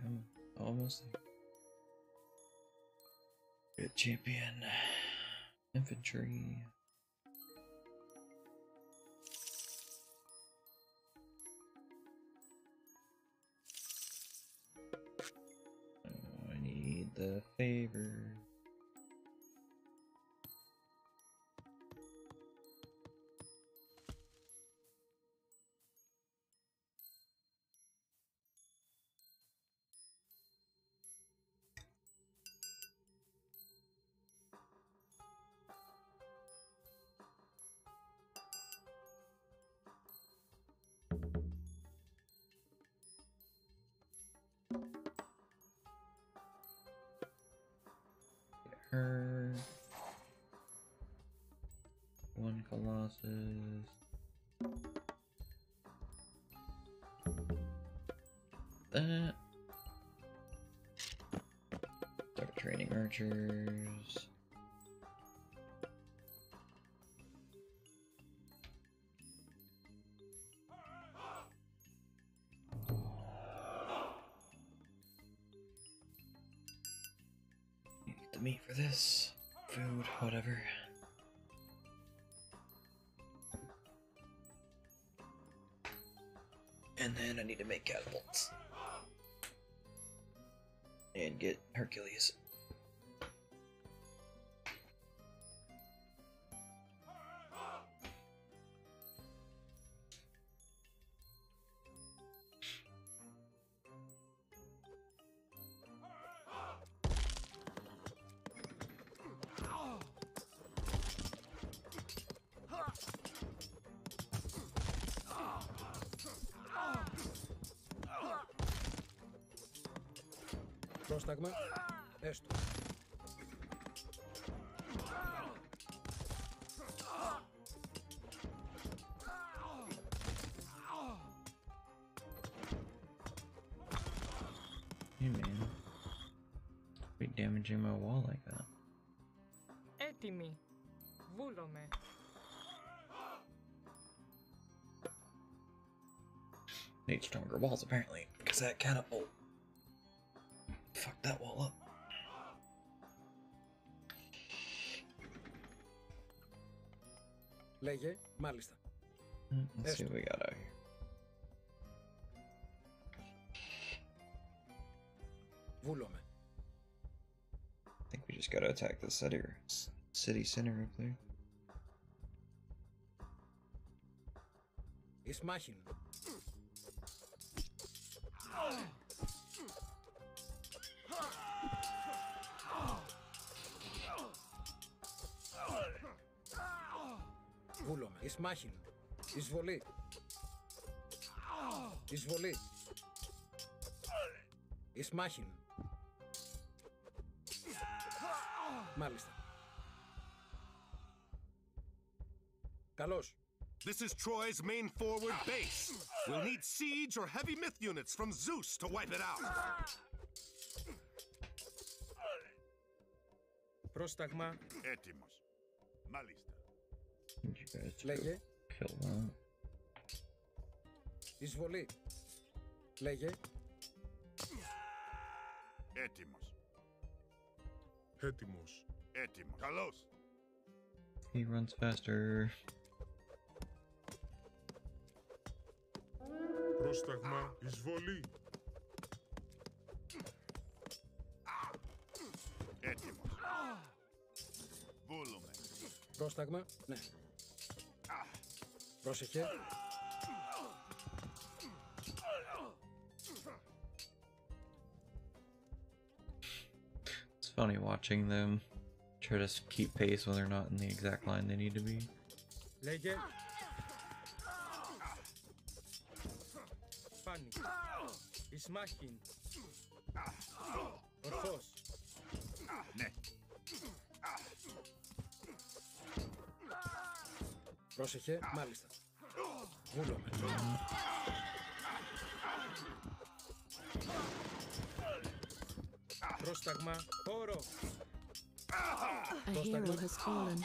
Come, almost. Good champion. Infantry. Favor. One Colossus. That. Start training archers. This. Food, whatever. And then I need to make catapults. And get Hercules. damaging my wall like that. Έτοιμοι. Βούλομαι. Need stronger walls apparently, because that catapult fucked that wall up. Λέγε, μάλιστα. Mm, Let's see what we got out here. attack the city, s- city center up there. Εις μάχην. Βούλομαι. Εις μάχην. Εισβολή. Εισβολή. Εις Μάλιστα. Καλώς. This is Troy's main forward base. We'll need siege or heavy myth units from Zeus to wipe it out. Πρόσταγμα. Έτοιμος. Μάλιστα. Need you guys to Λέγε. kill that. Εισβολή. Λέγε. Έτοιμος. Έτοιμος. Έτοιμος. Καλώς. He runs faster. Πρόσταγμα εισβολή. Έτοιμος. Βούλουμε. Πρόσταγμα, ναι. Πρόσεχε. funny watching them try to s- keep pace when they're not in the exact line they need to be. Λέγε. Φάνη. Ισμάχιν. Ορθός. Ναι. Πρόσεχε, μάλιστα. Βούλομαι. Πρόσταγμα, όρο. A hero has fallen.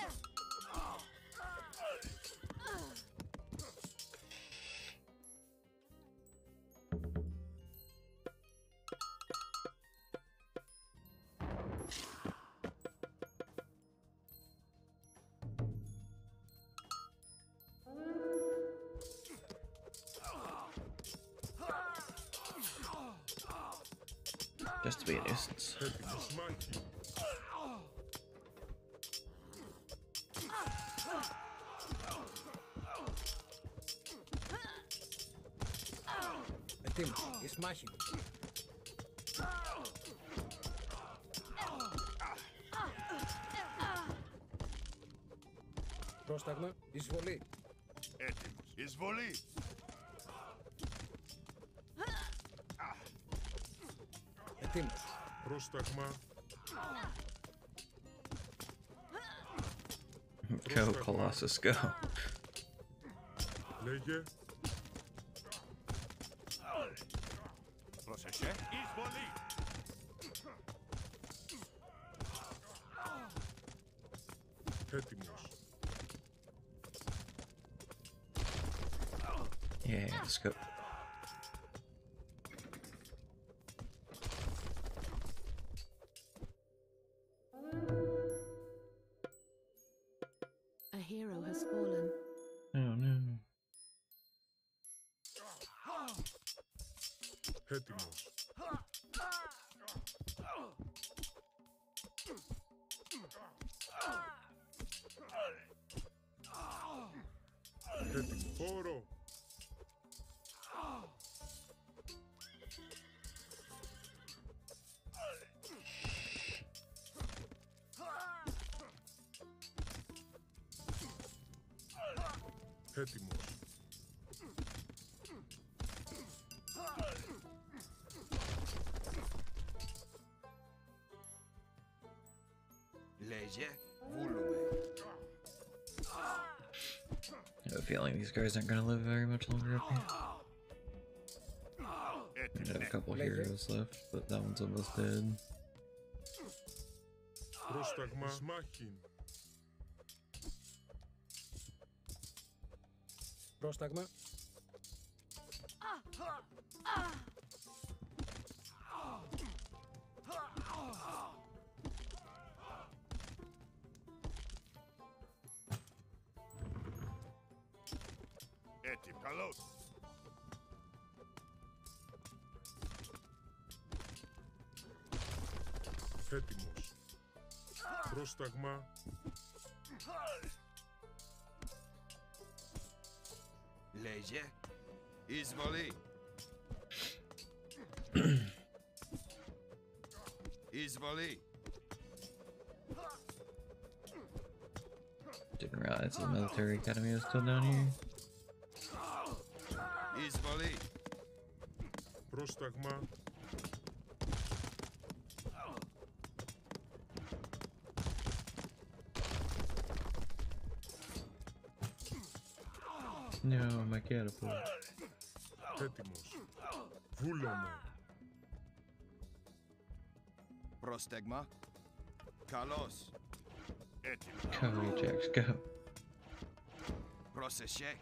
Pozwoli! A ty masz. Prostach. Go, Colossus, go. Legie? Proszę się i! Έτοιμος. Λέγε, βούλουμε. I have a feeling these guys aren't gonna live very much longer up here. We Έτοιμος. have a couple Like it. heroes left, but that one's almost dead. Πρόσταγμα μάχην. Πρόσταγμα, Έτοιμο. Καλώς. Έτοιμος. Πρόσταγμα Lezie? Izvoli. Izvoli. Didn't realize the military academy was still down here. Izvoli. Prostagma Quiero, pues. Tétimos. Vulamo. Ah. Prostegma. Carlos. Come on, Jax, go. Proseche.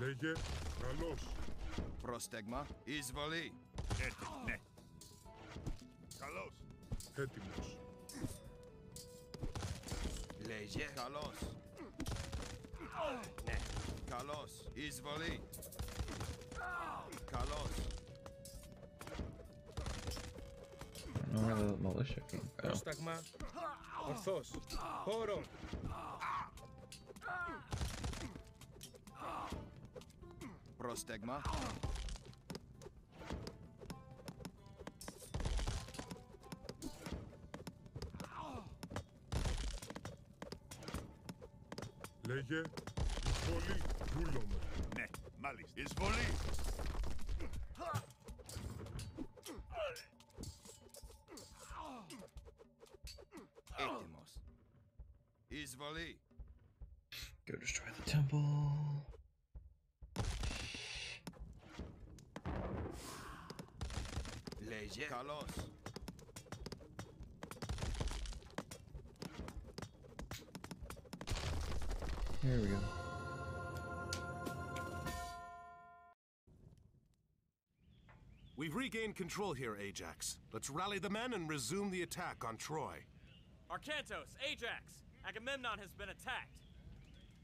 Lege, Carlos. Prostegma, izvoli. Etim. Έτοιμο. Ναι. Καλώς. Έτοιμος. Λέγε. Καλώς. Ναι. Καλώς. Εισβολή. Καλώς. I don't know where the militia came from. Πρόσταγμα. Ορθός. Χώρο. Πρόστεγμα. Λέγε. Εισβολή. Βούλομαι. Ναι, μάλιστα. Εισβολή. Έτοιμος. Εισβολή. Go destroy the temple. Λέγε. Καλώς. We've control here, Ajax. Let's rally the men and resume the attack on Troy. Arkantos, Ajax, Agamemnon has been attacked.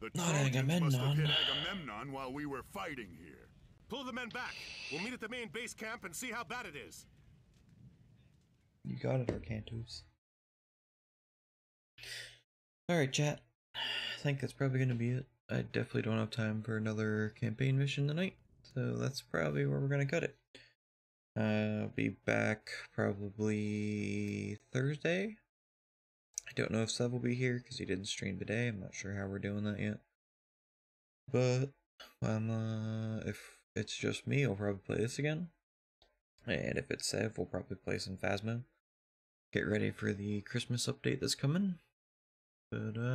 The Not Trojans must have Agamemnon. hit Agamemnon while we were fighting here. Pull the men back. We'll meet at the main base camp and see how bad it is. You got it, Arkantos. Alright, chat. I think that's probably going to be it. I definitely don't have time for another campaign mission tonight, so that's probably where we're going to cut it. Uh, I'll be back probably Thursday. I don't know if Seb will be here because he didn't stream today. I'm not sure how we're doing that yet. But um, uh, if it's just me, I'll probably play this again. And if it's Sev, we'll probably play some Phasma. Get ready for the Christmas update that's coming. But uh